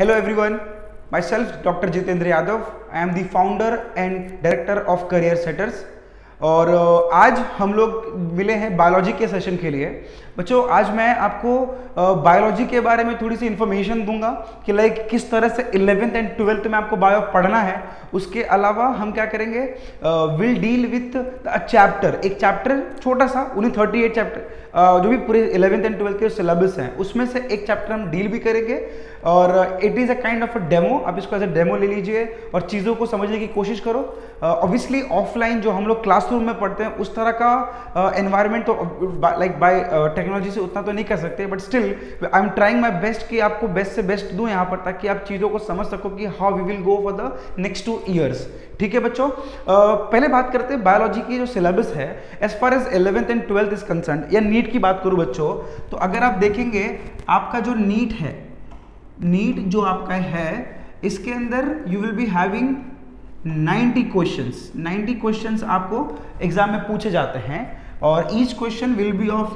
Hello everyone, myself Dr. Jitendra Yadav. I am the founder and director of Career Setters. और आज हम लोग मिले हैं बायोलॉजी के सेशन के लिए बच्चों आज मैं आपको बायोलॉजी के बारे में थोड़ी सी इन्फॉर्मेशन दूँगा कि लाइक किस तरह से इलेवेंथ एंड ट्वेल्थ में आपको बायो पढ़ना है उसके अलावा हम क्या करेंगे will deal with a chapter एक चैप्टर छोटा सा उन्हें थर्टी एट चैप्टर जो भी पूरे इलेवेंथ एंड ट्वेल्थ के सिलेबस हैं, उसमें से एक चैप्टर हम डील भी करेंगे और it is a kind of a demo आप इसको एज अ डेमो ले लीजिए और चीज़ों को समझने की कोशिश करो। ऑब्वियसली ऑफलाइन जो हम लोग क्लासरूम में पढ़ते हैं, उस तरह का एनवायरनमेंट तो लाइक बाय टेक्नोलॉजी से उतना तो नहीं कर सकते but still I am trying my best कि आपको बेस्ट से बेस्ट दूँ यहाँ पर, ताकि आप चीज़ों को समझ सको कि how we will go for the next two years ठीक है बच्चों? पहले बात करते हैं बायोलॉजी की जो सिलेबस है as far as eleventh and twelfth is concern या नीट की बात करूँ बच्चों तो अगर आप देखेंगे, आपका जो नीट है, नीट जो आपका है, इसके अंदर you will be having 90 questions 90 questions आपको एग्ज़ाम में पूछे जाते हैं और each question will be of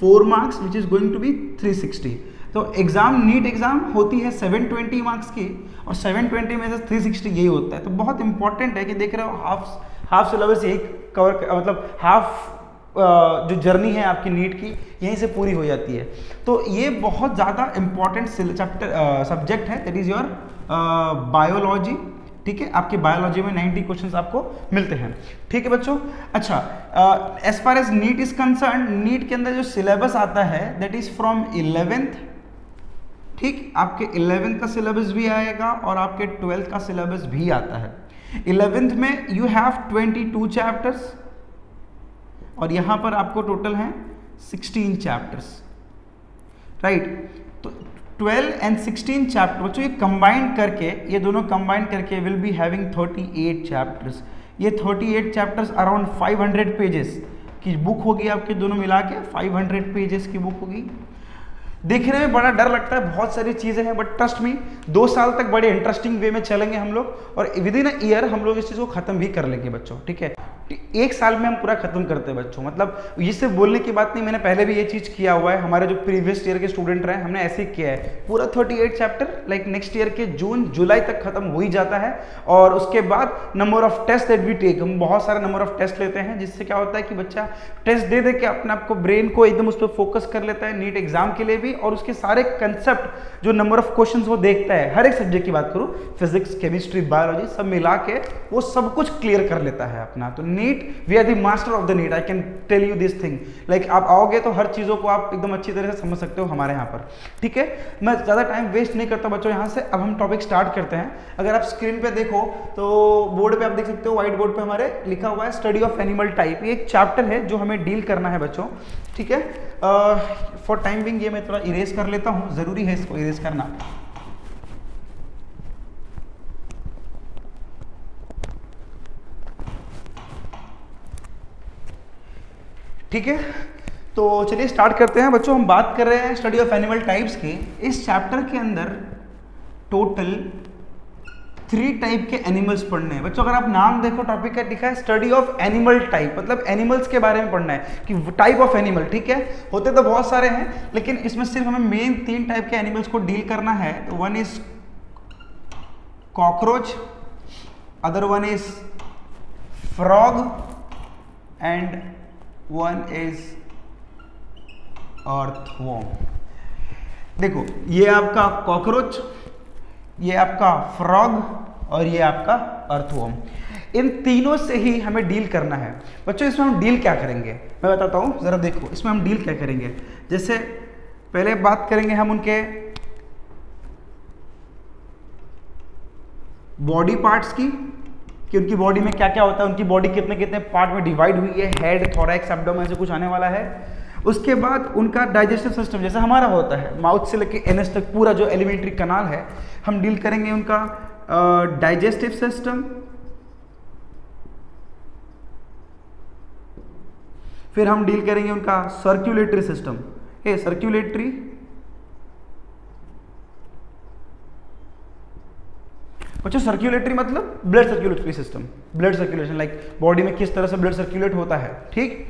four marks which is going to be 360 तो एग्ज़ाम नीट एग्ज़ाम होती है 720 मार्क्स की और 720 में से 360 यही होता है। तो बहुत इंपॉर्टेंट है कि देख रहे हो हाफ़ हाफ़ सिलेबस यही कवर मतलब हाफ़ जो जर्नी है आपकी नीट की, यहीं से पूरी हो जाती है। तो ये बहुत ज़्यादा इंपॉर्टेंट चैप्टर सब्जेक्ट है। दैट इज़ योर बायोलॉजी ठीक है? आपके बायोलॉजी में 90 क्वेश्चंस आपको मिलते हैं। ठीक है बच्चों? अच्छा as far as NEET is concern NEET के अंदर जो सिलेबस आता है दैट इज़ फ्रॉम इलेवेंथ ठीक? आपके इलेवेंथ का सिलेबस भी आएगा और आपके ट्वेल्थ का सिलेबस भी आता है। इलेवेंथ में you have twenty two chapters और यहाँ पर आपको टोटल हैं सिक्सटीन चैप्टर्स राइट तो ट्वेल्व एंड सिक्सटीन चैप्टर बच्चों, ये कंबाइंड करके, ये दोनों कंबाइंड करके will be having thirty eight chapters ये thirty eight chapters around five hundred pages की बुक होगी आपके दोनों मिला के फाइव हंड्रेड पेजेस की बुक होगी। देखने में बड़ा डर लगता है, बहुत सारी चीज़ें हैं बट ट्रस्ट में दो साल तक बड़े इंटरेस्टिंग वे में चलेंगे हम लोग और विद इन ईयर हम लोग इस चीज़ को ख़त्म भी कर लेंगे बच्चों, ठीक है? एक साल में हम पूरा खत्म करते हैं बच्चों मतलब ये सिर्फ़ बोलने की बात नहीं, मैंने पहले भी ये चीज़ किया हुआ है। हमारे जो प्रीवियस ईयर के स्टूडेंट रहे, हमने ऐसे ही किया है। पूरा 38 चैप्टर लाइक नेक्स्ट ईयर के जून जुलाई तक खत्म हो ही जाता है। और उसके बाद number of test that we take हम बहुत सारे नंबर ऑफ़ टेस्ट लेते हैं, जिससे क्या होता है कि बच्चा टेस्ट दे दे के अपने आपको ब्रेन को एकदम उस पर फोकस कर लेता है नीट एग्ज़ाम के लिए भी। और उसके सारे कंसेप्ट जो नंबर ऑफ़ क्वेश्चन वो देखता है, हर एक सब्जेक्ट की बात करूँ फिजिक्स केमिस्ट्री बायोलॉजी सब मिला के वो सब कुछ क्लियर कर लेता है अपना। तो NEET we are the master of the NEET I can tell you this thing like आप आओगे तो हर चीज़ों को आप एकदम अच्छी तरह से समझ सकते हो हमारे यहाँ पर। ठीक है? मैं ज़्यादा टाइम वेस्ट नहीं करता बच्चों यहाँ से। अब हम टॉपिक स्टार्ट करते हैं। अगर आप स्क्रीन पे देखो तो बोर्ड पे आप देख सकते हो व्हाइट बोर्ड पे हमारे लिखा हुआ है स्टडी ऑफ़ एनिमल टाइप ये एक चैप्टर है जो हमें डील करना है बच्चों। ठीक है? फॉर टाइम बिंग ये मैं थोड़ा इरेज कर लेता हूँ। ज़रूरी है इसको इरेज करना। ठीक है? तो चलिए स्टार्ट करते हैं। बच्चों, हम बात कर रहे हैं स्टडी ऑफ़ एनिमल टाइप्स की। इस चैप्टर के अंदर टोटल थ्री टाइप के एनिमल्स पढ़ने हैं। बच्चों, अगर आप नाम देखो टॉपिक का लिखा है स्टडी ऑफ़ एनिमल टाइप मतलब एनिमल्स के बारे में पढ़ना है कि टाइप ऑफ़ एनिमल ठीक है? होते तो बहुत सारे हैं, लेकिन इसमें सिर्फ़ हमें मेन तीन टाइप के एनिमल्स को डील करना है। तो one is cockroach other one is frog and one is earthworm देखो, ये आपका कॉकरोच, ये आपका फ्रॉग और ये आपका अर्थवॉर्म इन तीनों से ही हमें डील करना है। बच्चों, इसमें हम डील क्या करेंगे? मैं बताता हूँ, ज़रा देखो, इसमें हम डील क्या करेंगे? जैसे पहले बात करेंगे हम उनके बॉडी पार्ट्स की। कि उनकी बॉडी में क्या क्या होता है, उनकी बॉडी कितने कितने पार्ट में डिवाइड हुई है हेड थोरैक्स एब्डोमेन से कुछ आने वाला है। उसके बाद उनका डाइजेस्टिव सिस्टम जैसे हमारा होता है माउथ से लेकर एनएस तक पूरा जो एलिमेंट्री कनाल है, हम डील करेंगे उनका डाइजेस्टिव सिस्टम फिर हम डील करेंगे उनका सर्क्यूलेटरी सिस्टम ए सर्क्यूलेटरी बच्चों सर्क्यूलेटरी मतलब blood circulatory system blood circulation like body में किस तरह से ब्लड सर्क्यूलेट होता है ठीक?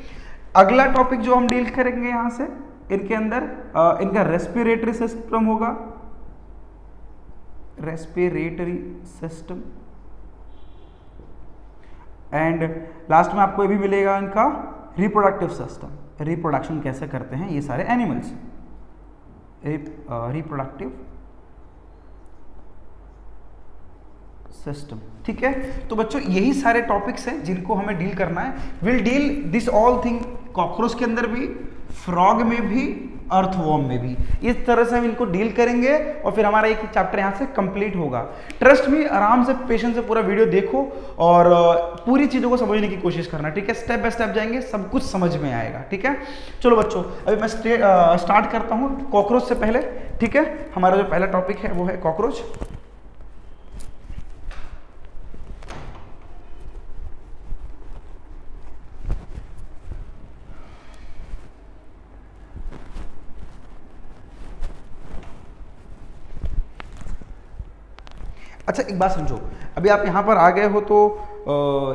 अगला टॉपिक जो हम डील करेंगे यहाँ से इनके अंदर आ, इनका रेस्पिरेटरी सिस्टम होगा। रेस्पिरेटरी सिस्टम एंड लास्ट में आपको ये भी मिलेगा इनका रिप्रोडक्टिव सिस्टम रिप्रोडक्शन कैसे करते हैं ये सारे एनिमल्स रिप्रोडक्टिव सिस्टम ठीक है? तो बच्चों, यही सारे टॉपिक्स हैं जिनको हमें डील करना है। Will deal this all thing cockroach के अंदर भी फ्रॉग में भी अर्थवॉर्म में भी। इस तरह से हम इनको डील करेंगे और फिर हमारा एक चैप्टर यहाँ से कंप्लीट होगा। ट्रस्ट में आराम से पेशेंस से पूरा वीडियो देखो और पूरी चीज़ों को समझने की कोशिश करना, ठीक है? स्टेप बाय स्टेप जाएँगे, सब कुछ समझ में आएगा, ठीक है? चलो बच्चों, अभी मैं स्टार्ट करता हूँ कॉकरोच से पहले, ठीक है? हमारा जो पहला टॉपिक है, वो है कॉकरोच अच्छा एक बात समझो। अभी आप यहाँ पर आ गए हो तो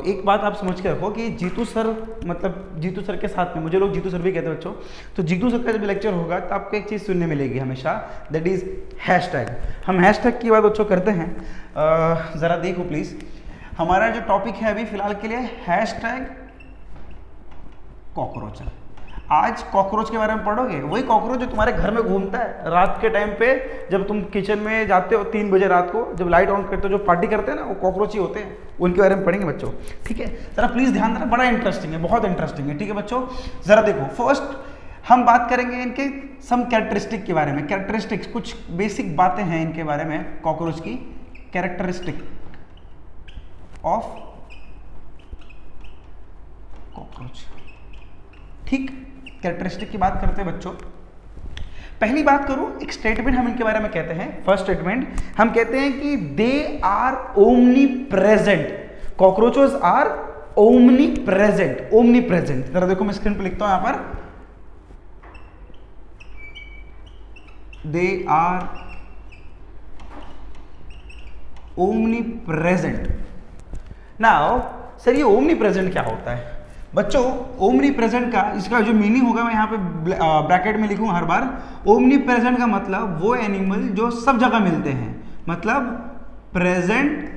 एक बात आप समझ के रखो कि जीतू सर मतलब जीतू सर के साथ में, मुझे लोग जीतू सर भी कहते हैं, बच्चों। तो जीतू सर का जब लेक्चर होगा तो आपको एक चीज़ सुनने मिलेगी हमेशा दैट इज़ हैश टैग हम हैश टैग की बात बच्चों करते हैं। ज़रा देखो प्लीज़ हमारा जो टॉपिक है अभी, फ़िलहाल के लिए हैश टैग कॉकरोच आज कॉकरोच के बारे में पढ़ोगे? वही कॉकरोच जो तुम्हारे घर में घूमता है। रात के टाइम पे जब तुम किचन में जाते हो तीन बजे रात को, जब लाइट ऑन करते हो, जो पार्टी करते हैं ना, वो कॉकरोच ही होते हैं। उनके बारे में पढ़ेंगे बच्चों। ठीक है? ज़रा प्लीज़ ध्यान देना, बड़ा इंटरेस्टिंग है, बहुत इंटरेस्टिंग है। ठीक है बच्चों? ज़रा देखो फ़र्स्ट हम बात करेंगे इनके सम कैरेक्टरिस्टिक के बारे में। कैरेक्टरिस्टिक्स कुछ बेसिक बातें हैं इनके बारे में कॉकरोच की। कैरेक्टरिस्टिक ऑफ़ कॉकरोच ठीक? कैरेक्टरिस्टिक की बात करते हैं बच्चों। पहली बात करूँ, एक स्टेटमेंट हम इनके बारे में कहते हैं। फ़र्स्ट स्टेटमेंट हम कहते हैं कि they are omnipresent cockroaches are omnipresent omnipresent जरा देखो मैं स्क्रीन पर लिखता हूँ यहाँ पर। They are omnipresent now sir ये ओमनी प्रेजेंट क्या होता है? बच्चों ओमनी प्रेजेंट का इसका जो मीनिंग होगा, मैं यहाँ पे ब्रैकेट में लिखूँ हर बार। ओमनी प्रेजेंट का मतलब वो एनिमल जो सब जगह मिलते हैं। मतलब प्रेजेंट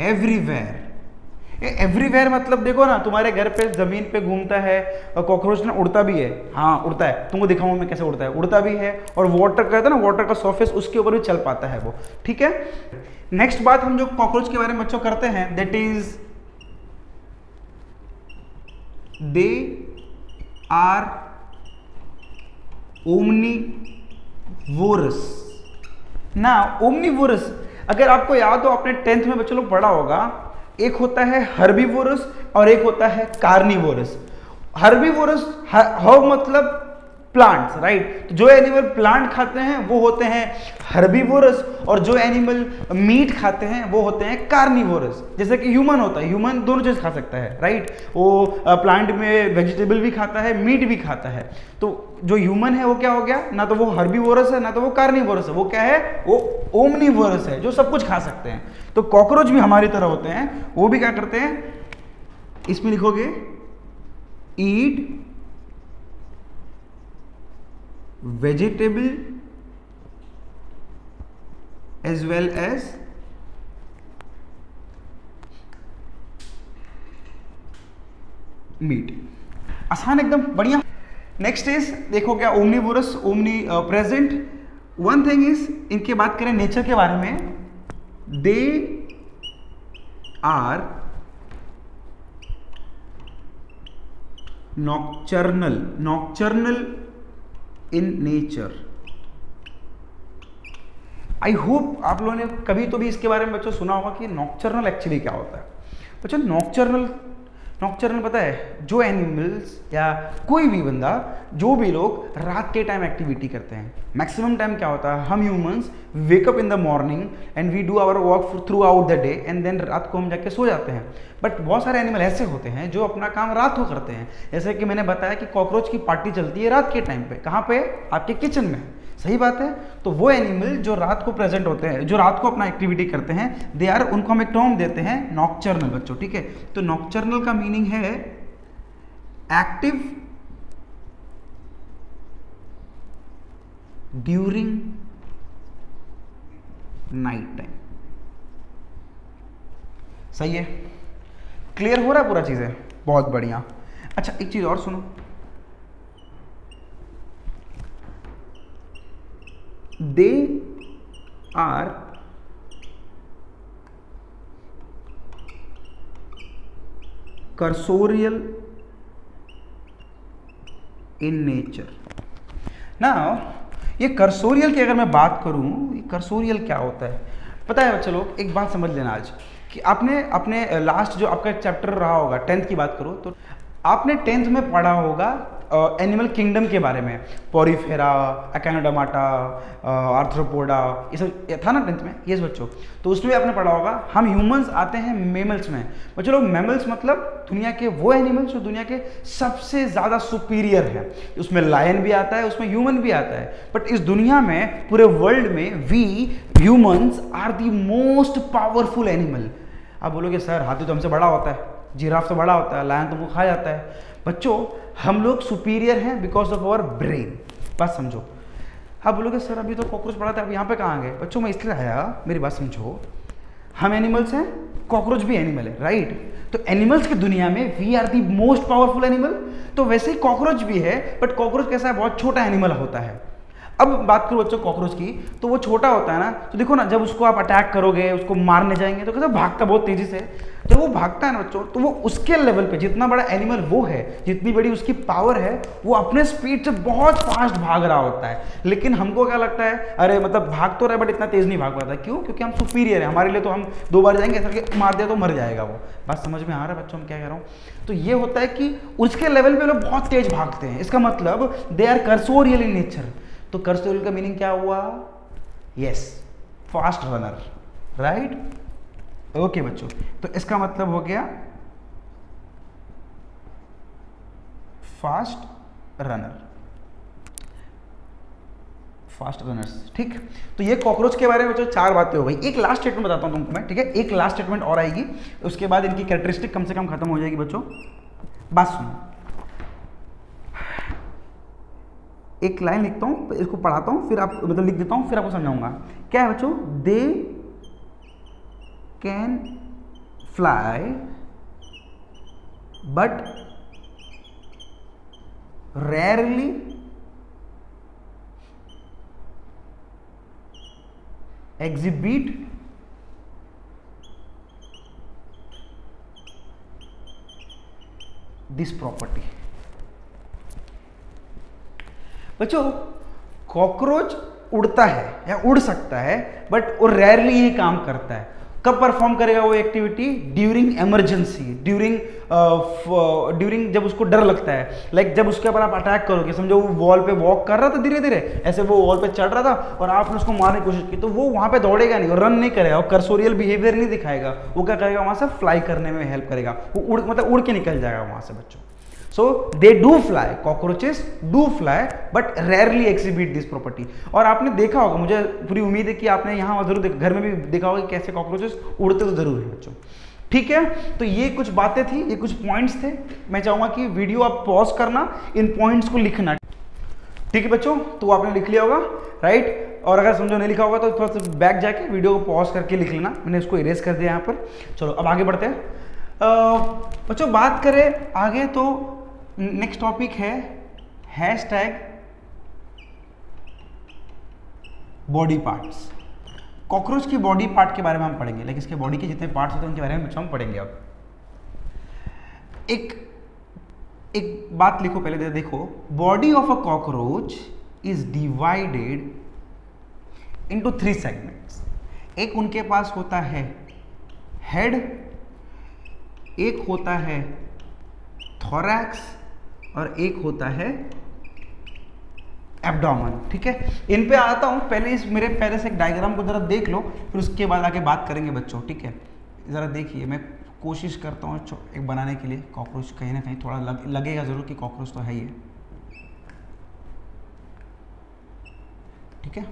एवरीवेयर एवरीवेयर मतलब देखो ना, तुम्हारे घर पे, ज़मीन पे घूमता है, और कॉकरोच ना उड़ता भी है। हाँ उड़ता है। तुमको दिखाऊँ मैं कैसे उड़ता है। उड़ता भी है, और वाटर का ना वाटर का सरफेस उसके ऊपर भी चल पाता है वो। ठीक है? नेक्स्ट बात हम जो कॉकरोच के बारे में बच्चों करते हैं that is they omni vores ना ओमनी वोरस अगर आपको याद हो, आपने टेंथ में बच्चों लोग पढ़ा होगा, एक होता है हर्बीवोरस और एक होता है कार्निवोरस। हर्बीवोरस हो मतलब प्लांट्स राइट तो जो एनिमल प्लांट खाते हैं, वो होते हैं हर्बीवोरस और जो एनिमल मीट खाते हैं, वो होते हैं कार्निवोरस जैसे कि ह्यूमन होता है ह्यूमन दोनों चीज़ खा सकता है राइट वो प्लांट में वेजिटेबल भी खाता है मीट भी खाता है। तो जो ह्यूमन है, वो क्या हो गया? ना तो वो हर्बीवोरस है, ना तो वो कार्निवोरस है। वो क्या है? वो ओमनीवोरस है, जो सब कुछ खा सकते हैं। तो कॉकरोच भी हमारी तरह होते हैं। वो भी क्या करते हैं? इसमें लिखोगे eat vegetable as well as meat आसान एकदम बढ़िया। नेक्स्ट इज़ देखो क्या omnivorous omnipresent one thing is इनके बात करें नेचर के बारे में। They are nocturnal nocturnal in nature I hope आप लोगों ने कभी तो भी इसके बारे में बच्चों सुना होगा कि नॉक्चरनल एक्चुअली क्या होता है। बच्चों नॉक्चर्नल नॉक्चरनल पता है, जो एनिमल्स या कोई भी बंदा, जो भी लोग रात के टाइम एक्टिविटी करते हैं। मैक्सिमम टाइम क्या होता है? हम humans wake up in the morning and we do our work throughout the day and then रात को हम जाके सो जाते हैं। बट बहुत सारे एनिमल ऐसे होते हैं जो अपना काम रात को करते हैं। जैसे कि मैंने बताया कि कॉकरोच की पार्टी चलती है रात के टाइम पे। कहाँ पे? आपके किचन में। सही बात है? तो वो एनिमल जो रात को प्रेजेंट होते हैं, जो रात को अपना एक्टिविटी करते हैं दे आर उनको हम एक टर्म देते हैं नॉक्चर्नल बच्चों, ठीक है? तो नॉक्चर्नल का मीनिंग है एक्टिव ड्यूरिंग नाइट टाइम सही है? क्लियर हो रहा है पूरा चीज़ें? बहुत बढ़िया। अच्छा एक चीज़ और सुनो। They are cursorial in nature. ना ये कर्सोरियल की अगर मैं बात करूँ, ये कर्सोरियल क्या होता है? पता है बच्चे लोग एक बात समझ लेना आज, कि आपने अपने लास्ट जो आपका चैप्टर रहा होगा टेंथ की बात करो तो आपने टेंथ में पढ़ा होगा एनिमल किंगडम के बारे में। पोरीफेरा, एकानोडामाटा आर्थ्रोपोडा, ये सब था ना टेंथ में? ये बच्चों तो उसमें आपने पढ़ा होगा, हम ह्यूमंस आते हैं मेमल्स में। बच्चों लोग मेमल्स मतलब दुनिया के वो एनिमल्स जो दुनिया के सबसे ज़्यादा सुपीरियर हैं। उसमें लायन भी आता है, उसमें ह्यूमन भी आता है। बट इस दुनिया में, पूरे वर्ल्ड में we humans are the most powerful animal आप बोलोगे, सर, हाथी तो हमसे बड़ा होता है। जिराफ तो बड़ा होता है, लायन तो वो खा जाता है। बच्चों, हम लोग सुपीरियर हैं बिकॉज़ ऑफ़ अवर ब्रेन बस समझो। आप बोलोगे, सर, अभी तो कॉकरोच पड़ा था, अब यहाँ पे कहाँ गए? बच्चों, मैं इसलिए आया, मेरी बात समझो। हम एनिमल्स हैं कॉकरोच भी एनिमल है राइट तो एनिमल्स की दुनिया में we are the most powerful animal तो वैसे ही कॉकरोच भी है बट कॉकरोच कैसा है? बहुत छोटा एनिमल होता है। अब बात करो बच्चों कॉकरोच की तो वो छोटा होता है ना तो देखो ना, जब उसको आप अटैक करोगे, उसको मारने जाएँगे तो कैसे भागता बहुत तेज़ी से। जब वो भागता है ना बच्चों तो वो उसके लेवल पे जितना बड़ा एनिमल वो है, जितनी बड़ी उसकी पावर है, वो अपने स्पीड से बहुत फास्ट भाग रहा होता है। लेकिन हमको क्या लगता है, अरे मतलब भाग तो रहा है बट इतना तेज नहीं भाग पाता। क्यों? क्योंकि हम सुपीरियर है, हमारे लिए तो हम दो बार जाएँगे, ऐसा मार दिया तो मर जाएगा वो। बात समझ में आ रहा है बच्चों, में क्या कह रहा हूँ? तो ये होता है कि उसके लेवल पर लोग बहुत तेज भागते हैं। इसका मतलब they are cursorial in nature तो कर्सोरियल का मीनिंग क्या हुआ? Yes fast runner right okay बच्चों तो इसका मतलब हो गया फास्ट रनर फास्ट रनर्स ठीक? तो ये कॉकरोच के बारे में बच्चों चार बातें हो गई। एक लास्ट स्टेटमेंट बताता हूँ तुमको मैं, ठीक है? एक लास्ट स्टेटमेंट और आएगी, उसके बाद इनकी कैरेक्टरिस्टिक कम से कम खत्म हो जाएगी बच्चों। बात सुनो। एक लाइन लिखता हूँ इसको पढ़ाता हूँ, फिर आप मतलब लिख देता हूँ, फिर आपको समझाऊँगा। क्या है बच्चों? They can fly but rarely exhibit this property. बच्चों कॉकरोच उड़ता है या उड़ सकता है बट वो रेयरली ही काम करता है। कब परफॉर्म करेगा वो activity during emergency during during जब उसको डर लगता है। लाइक like, जब उसके ऊपर आप अटैक करोगे समझो वो वॉल पे वॉक कर रहा था धीरे धीरे ऐसे वो वॉल पे चढ़ रहा था और आपने उसको मारने की कोशिश की तो वो वहाँ पे दौड़ेगा नहीं और रन नहीं करेगा और कर्सोरियल बिहेवियर नहीं दिखाएगा। वो क्या करेगा? वहाँ से फ्लाई करने में हेल्प करेगा। वो उड़ मतलब उड़ के निकल जाएगा वहाँ से बच्चों। So they do fly cockroaches do fly but rarely exhibit this property और आपने देखा होगा, मुझे पूरी उम्मीद है कि आपने यहाँ ज़रूर घर में भी देखा होगा कैसे कॉकरोचेस उड़ते तो ज़रूर है बच्चों। ठीक है? तो ये कुछ बातें थी, ये कुछ पॉइंट्स थे। मैं चाहूँगा कि वीडियो आप पॉज करना, इन पॉइंट्स को लिखना। ठीक है बच्चों? तो आपने लिख लिया होगा राइट और अगर समझो नहीं लिखा होगा तो थोड़ा सा बैक जाके वीडियो को पॉज करके लिख लेना। मैंने इसको इरेज कर दिया यहाँ पर। चलो, अब आगे बढ़ते हैं। बच्चों, बात करें आगे तो नेक्स्ट टॉपिक है hash tag body parts cockroach की बॉडी पार्ट के बारे में हम पढ़ेंगे लेकिन इसके बॉडी के जितने पार्ट्स होते हैं उनके बारे में बच्चों हम पढ़ेंगे अब। एक एक बात लिखो पहले देखो body of a cockroach is divided into three segments एक उनके पास होता है हेड एक होता है थोरैक्स और एक होता है एब्डोमन ठीक है? इन पे आता हूँ पहले इस मेरे पहले से एक डायग्राम को ज़रा देख लो फिर उसके बाद आके बात करेंगे बच्चों ठीक है? ज़रा देखिए मैं कोशिश करता हूँ एक बनाने के लिए कॉकरोच कहीं ना कहीं थोड़ा लग, लगेगा ज़रूर कि कॉकरोच तो है ही है। ठीक है?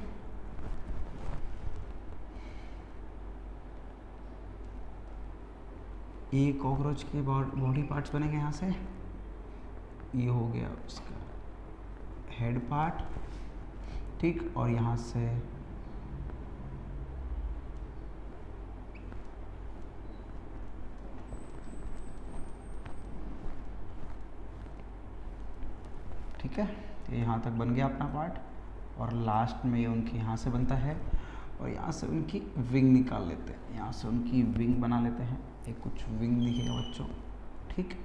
ये कॉकरोच के बॉडी पार्ट्स बनेंगे यहाँ से। ये हो गया उसका हेड पार्ट ठीक? और यहाँ से ठीक है? तो यहाँ तक बन गया अपना पार्ट और लास्ट में ये उनके यहाँ से बनता है और यहाँ से उनकी विंग निकाल लेते हैं। यहाँ से उनकी विंग बना लेते हैं। एक कुछ विंग दिखेगा बच्चों, ठीक?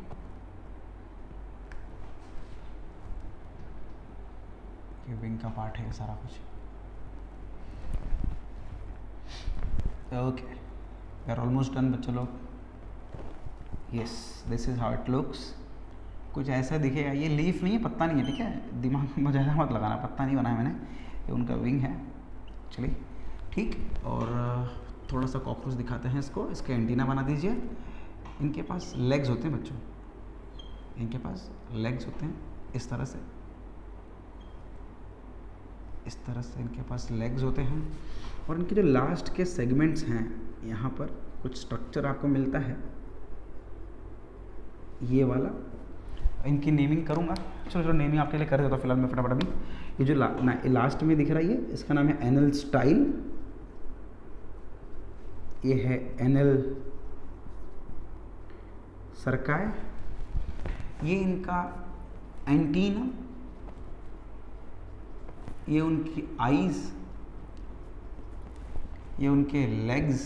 ये विंग का पार्ट है सारा कुछ। Okay we are almost done बच्चों लोग। Yes this is how it looks कुछ ऐसा दिखेगा ये लीफ नहीं है, पत्ता नहीं है, ठीक है? दिमाग में ज़्यादा मत लगाना, पत्ता नहीं बनाया मैंने। ये उनका विंग है। चलिए, ठीक? और थोड़ा सा कॉकरोच दिखाते हैं इसको। इसका एंटीना बना दीजिए। इनके पास लेग्स होते हैं, बच्चों। इनके पास लेग्स होते हैं, इस तरह से। इस तरह से इनके पास लेग्स होते हैं। और इनके जो लास्ट के सेगमेंट्स हैं यहाँ पर कुछ स्ट्रक्चर आपको मिलता है। ये वाला इनकी नेमिंग करूँगा। चलो चलो नेमिंग आपके लिए कर देता हूँ फ़िलहाल मैं फटाफट अभी। ये जो ला, ना, लास्ट में दिख रहा है ये इसका नाम है एनल स्टाइल ये है एनल सरकाय ये इनका एंटीना ये उनकी आईज ये उनके लेग्स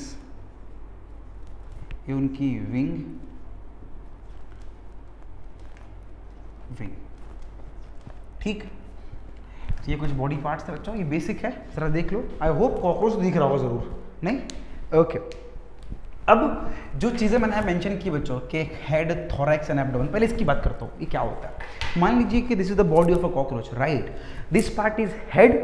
ये उनकी विंग विंग ठीक? तो ये कुछ बॉडी पार्ट्स थे बच्चों, ये बेसिक है। जरा देख लो। आई होप कॉकरोच दिख रहा होगा ज़रूर। नहीं? ओके अब जो चीज़ें मैंने मेंशन की बच्चों, के हेड थोरैक्स एंड एब्डोमेन पहले इसकी बात करता हूँ, ये क्या होता है? मान लीजिए कि this is the body of a cockroach right this part is head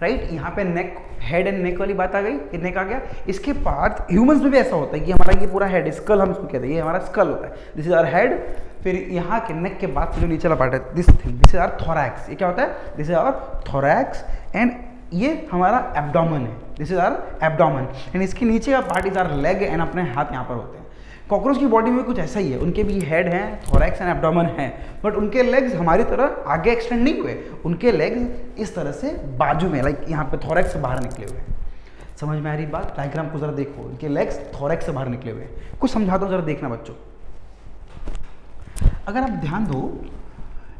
right यहाँ पे नेक हेड एंड नेक वाली बात आ गई, कि नेक आ गया। इसके बाद ह्यूमंस में भी ऐसा होता है कि हमारा ये पूरा हेड स्कल हम इसको कहते हैं, ये हमारा स्कल होता है। दिस इज़ आर हेड फिर यहाँ के नेक के बाद जो नीचे वाला पार्ट है this thing this is our thorax ये क्या होता है? This is our thorax and ये हमारा एब्डोमन है. This is our abdomen and इसके नीचे का part is our leg and अपने हाथ यहाँ पर होते हैं. कॉकरोच की बॉडी में कुछ ऐसा ही है. उनके भी हेड हैं थोरैक्स एंड एब्डोमन है. बट उनके लेग्स हमारी तरह आगे एक्सटेंड नहीं हुए. उनके लेग्स इस तरह से बाजू में लाइक यहाँ पे थोरैक्स से बाहर निकले हुए समझ में आ रही बात? डायग्राम को जरा देखो. उनके लेग्स थोरैक्स से बाहर निकले हुए कुछ समझाता हूँ जरा देखना बच्चों. अगर आप ध्यान दो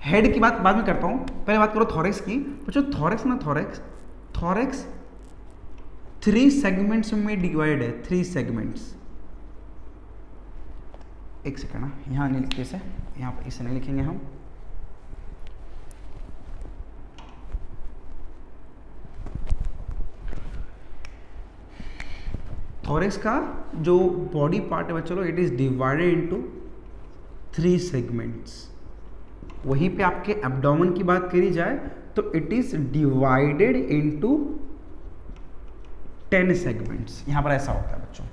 हेड की बात बाद में करता हूँ. पहले बात करो थोरैक्स की. बच्चों थोरैक्स ना थोरैक्स थोरैक्स थ्री सेगमेंट्स में डिवाइड है थ्री सेगमेंट्स एक सेकंड ना यहाँ नहीं लिखते इसे, यहाँ पर इसे नहीं लिखेंगे हम. थॉरेक्स का जो बॉडी पार्ट है चलो it is divided into three segments वहीं पे आपके एब्डोमन की बात करी जाए तो it is divided into ten segments यहाँ पर ऐसा होता है बच्चों।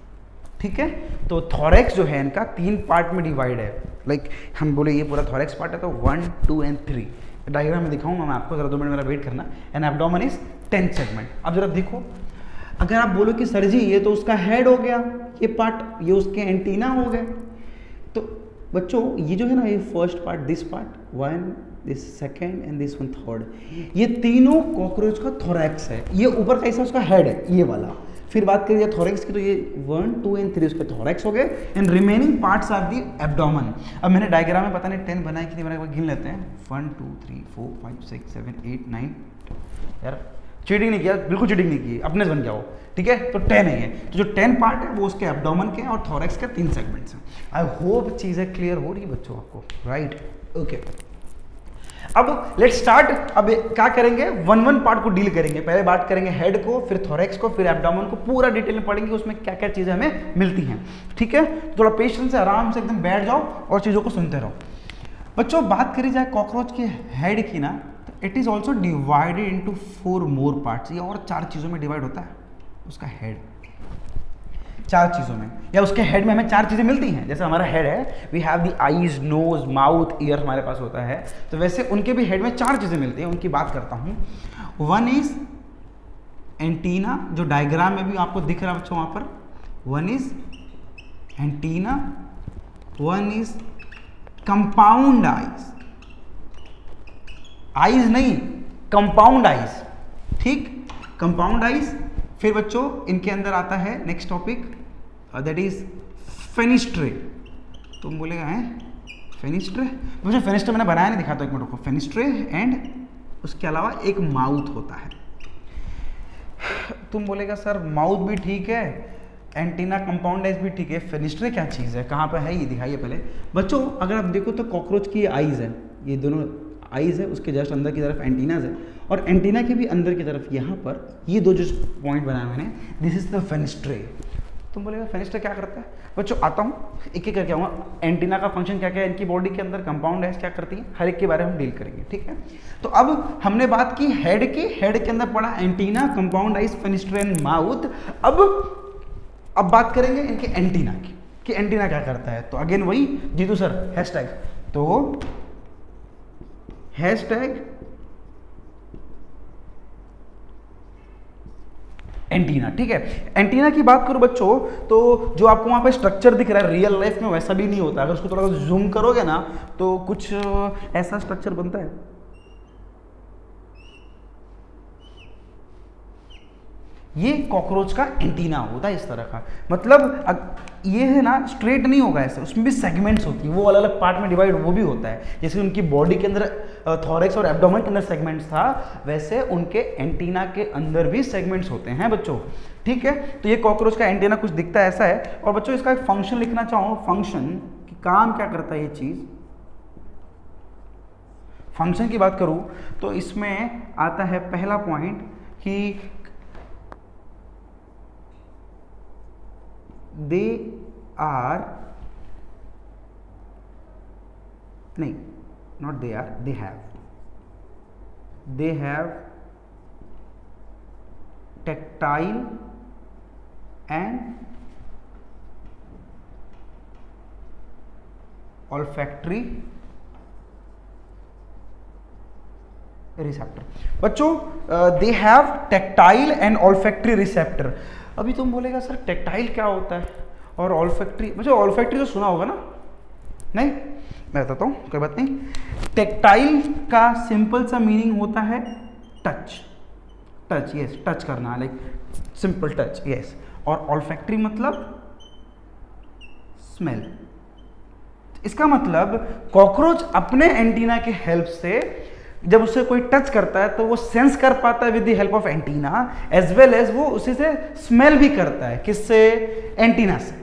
ठीक है? तो थॉरेक्स जो है इनका तीन पार्ट में डिवाइड है। लाइक like, हम बोले ये पूरा थॉरेक्स पार्ट है तो one two and three diagram में दिखाऊँगा मैं आपको जरा दो मिनट मेरा वेट करना। And abdomen is ten segment अब जरा देखो। अगर आप बोलो कि सर जी ये तो उसका हेड हो गया ये पार्ट ये उसके एंटीना हो गए। तो बच्चों ये जो है ना ये first part this part one this second and this one third ये तीनों कॉकरोच का थोरैक्स है। ये ऊपर का हिस्सा उसका हेड है, ये वाला। फिर बात करिए थोरेक्स की तो ये वन टू एंड थ्री उसके थोरेक्स हो गए। And remaining parts are the abdomen अब मैंने डायग्राम में पता नहीं टेन बनाया कितनी बनाया गिन लेते हैं। One two three four five six seven eight nine यार चीटिंग नहीं किया, बिल्कुल चीटिंग नहीं की अपने बन हो ठीक है? तो टेन है तो जो टेन पार्ट है, वो उसके एब्डोमन के और थोरेक्स के तीन सेगमेंट्स हैं। आई होप चीज़ें क्लियर हो रही बच्चों आपको राइट ओके okay. अब लेट स्टार्ट अब क्या करेंगे? वन वन पार्ट को डील करेंगे. पहले बात करेंगे हेड को, फिर थोरेक्स को, फिर एब्डामन को. पूरा डिटेल में पढ़ेंगे, उसमें क्या क्या चीज़ें हमें मिलती हैं। ठीक है? थोड़ा पेशेंस से, आराम से एकदम बैठ जाओ और चीज़ों को सुनते रहो। बच्चों, बात करी जाए कॉकरोच के हेड की ना तो it is also divided into four more parts ये और चार चीज़ों में डिवाइड होता है, उसका हेड चार चीज़ों में। या उसके हेड में हमें चार चीज़ें मिलती हैं। जैसे हमारा हेड है we have the eyes nose mouth ear हमारे पास होता है। तो वैसे उनके भी हेड में चार चीज़ें मिलती हैं, उनकी बात करता हूँ। वन इज़ एंटीना जो डायग्राम में भी आपको दिख रहा है बच्चों वहाँ पर। One is antenna one is compound eyes eyes नहीं कंपाउंड आइज़ ठीक? कंपाउंड आइज़ फिर बच्चों, इनके अंदर आता है next topic that is fenestrae तुम बोलेगा, है? फेनिस्ट्रे मुझे फेनिस्ट्रे मैंने बनाया नहीं, दिखाता एक मिनट को फेनिस्ट्रे एंड उसके अलावा एक माउथ होता है। तुम बोलेगा, सर माउथ भी ठीक है एंटीना कंपाउंडाइज भी ठीक है फेनिस्ट्रे क्या चीज़ है? कहाँ पर है ये? दिखाइए पहले। बच्चों, अगर आप देखो तो कॉकरोच की आईज़ है। ये दोनों आईज़ है, उसके जस्ट अंदर की तरफ़ एंटीनाज है। और एंटीना के भी अंदर की तरफ़ यहाँ पर ये दो जो पॉइंट बनाए मैंने दिस इज़ द फेनिस्ट्रे तुम बोलेगा फेनिस्ट्रे क्या करता है? बच्चों, आता हूँ, एक एक करके आऊँगा। एंटीना का फ़ंक्शन क्या क्या है? इनकी बॉडी के अंदर कंपाउंड है क्या करती है? हर एक के बारे में हम डील करेंगे, ठीक है? तो अब हमने बात की हेड की हेड के अंदर पड़ा antenna compound eyes and mouth अब अब बात करेंगे इनके एंटीना की, कि एंटीना क्या करता है? तो अगेन वही, जीतू सर हैशटैग तो हैशटैग एंटीना, ठीक है? एंटीना की बात करो बच्चों तो जो आपको वहाँ पे स्ट्रक्चर दिख रहा है रियल लाइफ में, वैसा भी नहीं होता। अगर उसको थोड़ा जूम करोगे ना तो कुछ ऐसा स्ट्रक्चर बनता है। ये कॉकरोच का एंटीना होता है इस तरह का। मतलब ये है ना स्ट्रेट नहीं होगा ऐसे, उसमें भी सेगमेंट्स होती है, वो अलग अलग पार्ट में डिवाइड वो भी होता है। जैसे उनकी बॉडी के अंदर थॉरेक्स और एब्डोमेन के अंदर सेगमेंट्स था, वैसे उनके एंटीना के अंदर भी सेगमेंट्स होते हैं बच्चों। ठीक है? तो ये कॉकरोच का एंटीना कुछ दिखता है ऐसा है। और बच्चों, इसका एक फ़ंक्शन लिखना चाहूँ फ़ंक्शन कि काम क्या करता है ये चीज़। फ़ंक्शन की बात करूँ तो इसमें आता है पहला पॉइंट कि दे आर नहीं not they are they have they have tactile and olfactory receptor बच्चों they have tactile and olfactory receptor अभी तुम बोलेगा, सर टेक्टाइल क्या होता है? और ऑलफैक्ट्री मुझे ऑलफैक्ट्री तो सुना होगा ना? नहीं? मैं बताता हूँ, कोई बात नहीं। टेक्टाइल का सिंपल सा मीनिंग होता है टच टच यस टच करना लाइक सिंपल टच यस और ऑलफैक्ट्री मतलब स्मेल इसका मतलब कॉकरोच अपने एंटीना के हेल्प से जब उसे कोई टच करता है तो वो सेंस कर पाता है with the help of antenna as well as वो उसी से स्मेल भी करता है। किससे? एंटीना से।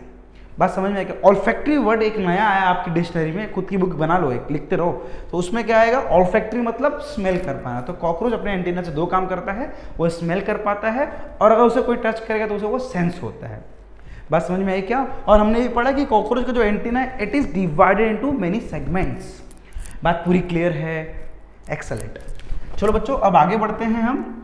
बात समझ में आएगा ऑलफैक्ट्री वर्ड एक नया आया आपकी डिक्शनरी में, खुद की बुक बना लो एक, लिखते रहो। तो उसमें क्या आएगा? ऑलफैक्ट्री मतलब स्मेल कर पाना। तो कॉकरोच अपने एंटीना से दो काम करता है, वो स्मेल कर पाता है, और अगर उसे कोई टच करेगा तो उसे वो सेंस होता है। बात समझ में आई क्या? और हमने ये पढ़ा कि कॉकरोच का जो एंटीना है it is divided into many segments बात पूरी क्लियर है। एक्सलेंट चलो बच्चों, अब आगे बढ़ते हैं हम।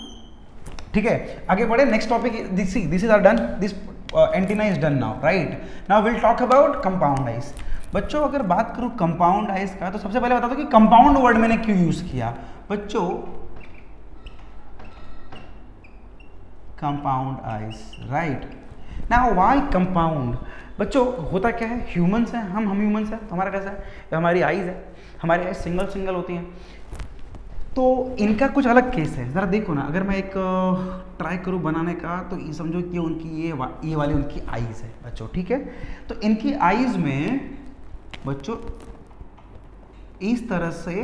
ठीक है? आगे बढ़े next topic this this is our done this antenna is done now right now will talk about compound eyes बच्चों, अगर बात करूँ कंपाउंड आइस का तो सबसे पहले बता दो कि कंपाउंड वर्ड मैंने क्यों यूज़ किया। बच्चों compound eyes right now why compound बच्चों, होता क्या है? ह्यूमंस हैं, हम हम ह्यूमंस हैं तो हमारा कैसा है? हमारी आइज़ है, हमारी आइज़ सिंगल सिंगल होती हैं। तो इनका कुछ अलग केस है। ज़रा देखो ना अगर मैं एक ट्राई करूँ बनाने का तो ये समझो कि उनकी ये वा, ये वाली उनकी आईज़ है बच्चों ठीक है? तो इनकी आईज़ में बच्चों इस तरह से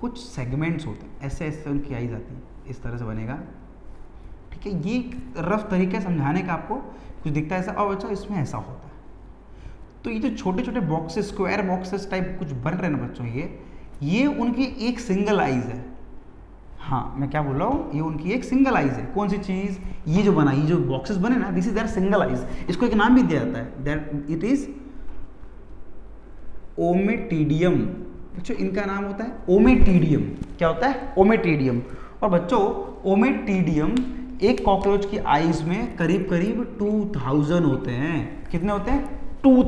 कुछ सेगमेंट्स होते हैं। ऐसे ऐसे उनकी आईज़ आती है इस तरह से बनेगा ठीक है? ये रफ तरीके समझाने का आपको कुछ दिखता है ऐसा और बच्चों इसमें ऐसा होता है। तो ये जो छोटे छोटे बॉक्सेस स्क्वायर बॉक्सेस टाइप कुछ बन रहे हैं ना बच्चों ये ये उनकी एक सिंगल आइज़ है। हाँ मैं क्या बोल रहा हूँ? ये उनकी एक सिंगल आइज़ है। कौन सी चीज़? ये जो बना, ये जो बॉक्सेस बने ना this is there single eyes इसको एक नाम भी दिया जाता है। दैट इट इज़ ओमेटीडियम बच्चों, इनका नाम होता है ओमेटीडियम क्या होता है? ओमेटीडियम और बच्चों ओमेटीडियम एक कॉकरोच की आइज़ में करीब करीब टू थाउज़ेंड होते हैं। कितने होते हैं? टू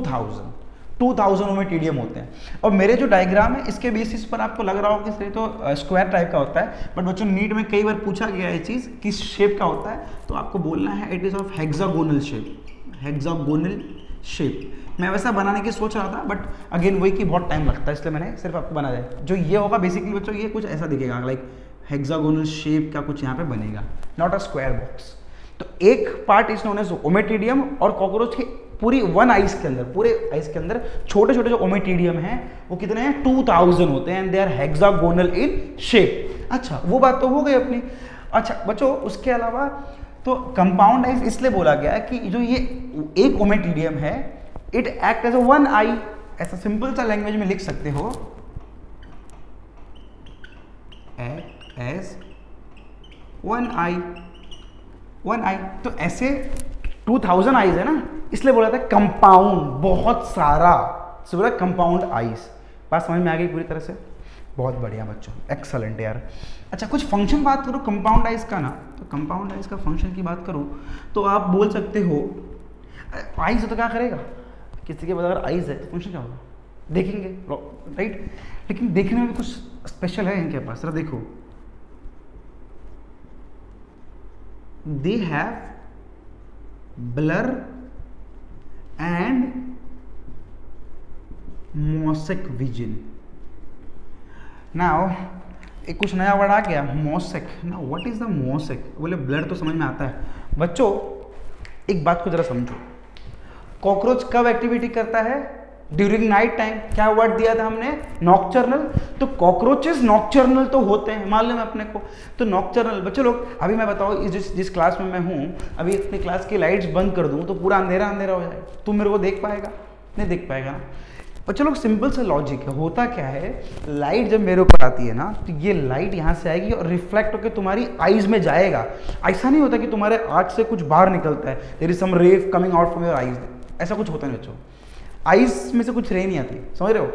थाउज़ेंड टू थाउज़ेंड में टीडीएम होते हैं। और मेरे जो डायग्राम है, इसके बेसिस पर आपको लग रहा हो कि सही तो स्क्वायर टाइप का होता है। बट बच्चों नीट में कई बार पूछा गया है चीज़ किस शेप का होता है। तो आपको बोलना है it is of hexagonal shape hexagonal shape मैं वैसा बनाने की सोच रहा था बट अगेन वही की बहुत टाइम लगता है, इसलिए मैंने सिर्फ़ आपको बना दिया जो ये होगा बेसिकली बच्चों, ये कुछ ऐसा दिखेगा लाइक हेक्सागोनल शेप का कुछ यहाँ पे बनेगा। नॉट अ स्क्वायर बॉक्स तो एक part is known as ommatidium और कॉकरोच के पूरी वन आइस के अंदर, पूरे आइस के अंदर छोटे छोटे जो ओमेटीडियम हैं, वो कितने हैं? टू थाउज़ेंड होते हैं and they are hexagonal in shape अच्छा वो बात तो हो गई अपनी। अच्छा बच्चों, उसके अलावा तो कंपाउंड आइस इसलिए बोला गया है कि जो ये एक ओमेटीडियम है it act as a one eye ऐसा सिंपल सा लैंग्वेज में लिख सकते हो। As one eye one eye तो ऐसे टू थाउज़ेंड आईज है ना? इसलिए बोला था कंपाउंड बहुत सारा। बोला कंपाउंड आईज बात समझ में आ गई पूरी तरह से? बहुत बढ़िया बच्चों एक्सलेंट यार। अच्छा कुछ फ़ंक्शन बात करो कंपाउंड आइज़ का ना? तो कंपाउंड आइज़ का फ़ंक्शन की बात करूँ तो आप बोल सकते हो आइज़ तो क्या करेगा? किसी के बाद अगर आइज़ है तो फ़ंक्शन क्या होगा? देखेंगे राइट लेकिन देखने में भी कुछ स्पेशल है इनके पास, जरा देखो। दे have blur and mosaic vision now, एक कुछ नया वर्ड आ गया, मोसेक। ना व्हाट इज़ द मोसेक? बोले, ब्लर तो समझ में आता है। बच्चों, एक बात को जरा समझो। कॉकरोच कब एक्टिविटी करता है? ड्यूरिंग नाइट टाइम क्या वर्ड दिया था हमने? नॉक्चर्नल तो कॉकरोचेस नॉक्चर्नल तो होते हैं मान मालूम है अपने को। तो नॉक्चर्नल बच्चे लोग, अभी मैं बताऊँ जिस जिस क्लास में मैं हूँ, अभी अपनी क्लास की लाइट्स बंद कर दूँ तो पूरा अंधेरा अंधेरा हो जाए। तू मेरे को देख पाएगा? नहीं देख पाएगा ना? बच्चे लोग सिंपल सा लॉजिक है। होता क्या है लाइट जब मेरे ऊपर आती है ना तो ये लाइट यहाँ से आएगी और रिफ्लेक्ट होकर तुम्हारी आईज में जाएगा। ऐसा नहीं होता कि तुम्हारे आँख से कुछ बाहर निकलता है। There is some rave coming out from your eyes ऐसा कुछ होता नहीं, बच्चों। आइस में से कुछ रे नहीं आती, समझ रहे हो?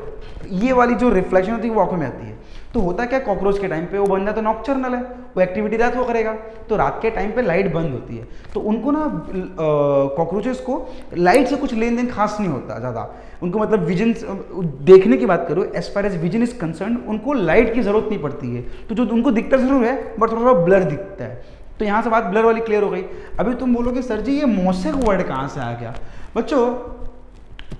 ये वाली जो रिफ्लेक्शन होती है वो आँखों में आती है। तो होता क्या कॉकरोच के टाइम पे वो बंदा तो नॉक्चरनल है, वो एक्टिविटी रात वो करेगा। तो रात के टाइम पे लाइट बंद होती है। तो उनको ना कॉकरोचेस को लाइट से कुछ लेन देन खास नहीं होता ज़्यादा। उनको मतलब विजन देखने की बात करो as far as vision is concern उनको लाइट की ज़रूरत नहीं पड़ती है। तो जो उनको दिखता ज़रूर है बट थोड़ा थोड़ा ब्लर दिखता है। तो यहाँ से बात ब्लर वाली क्लियर हो गई। अभी तुम बोलोगे, सर जी, ये मोसेक वर्ड कहाँ से आ गया? बच्चों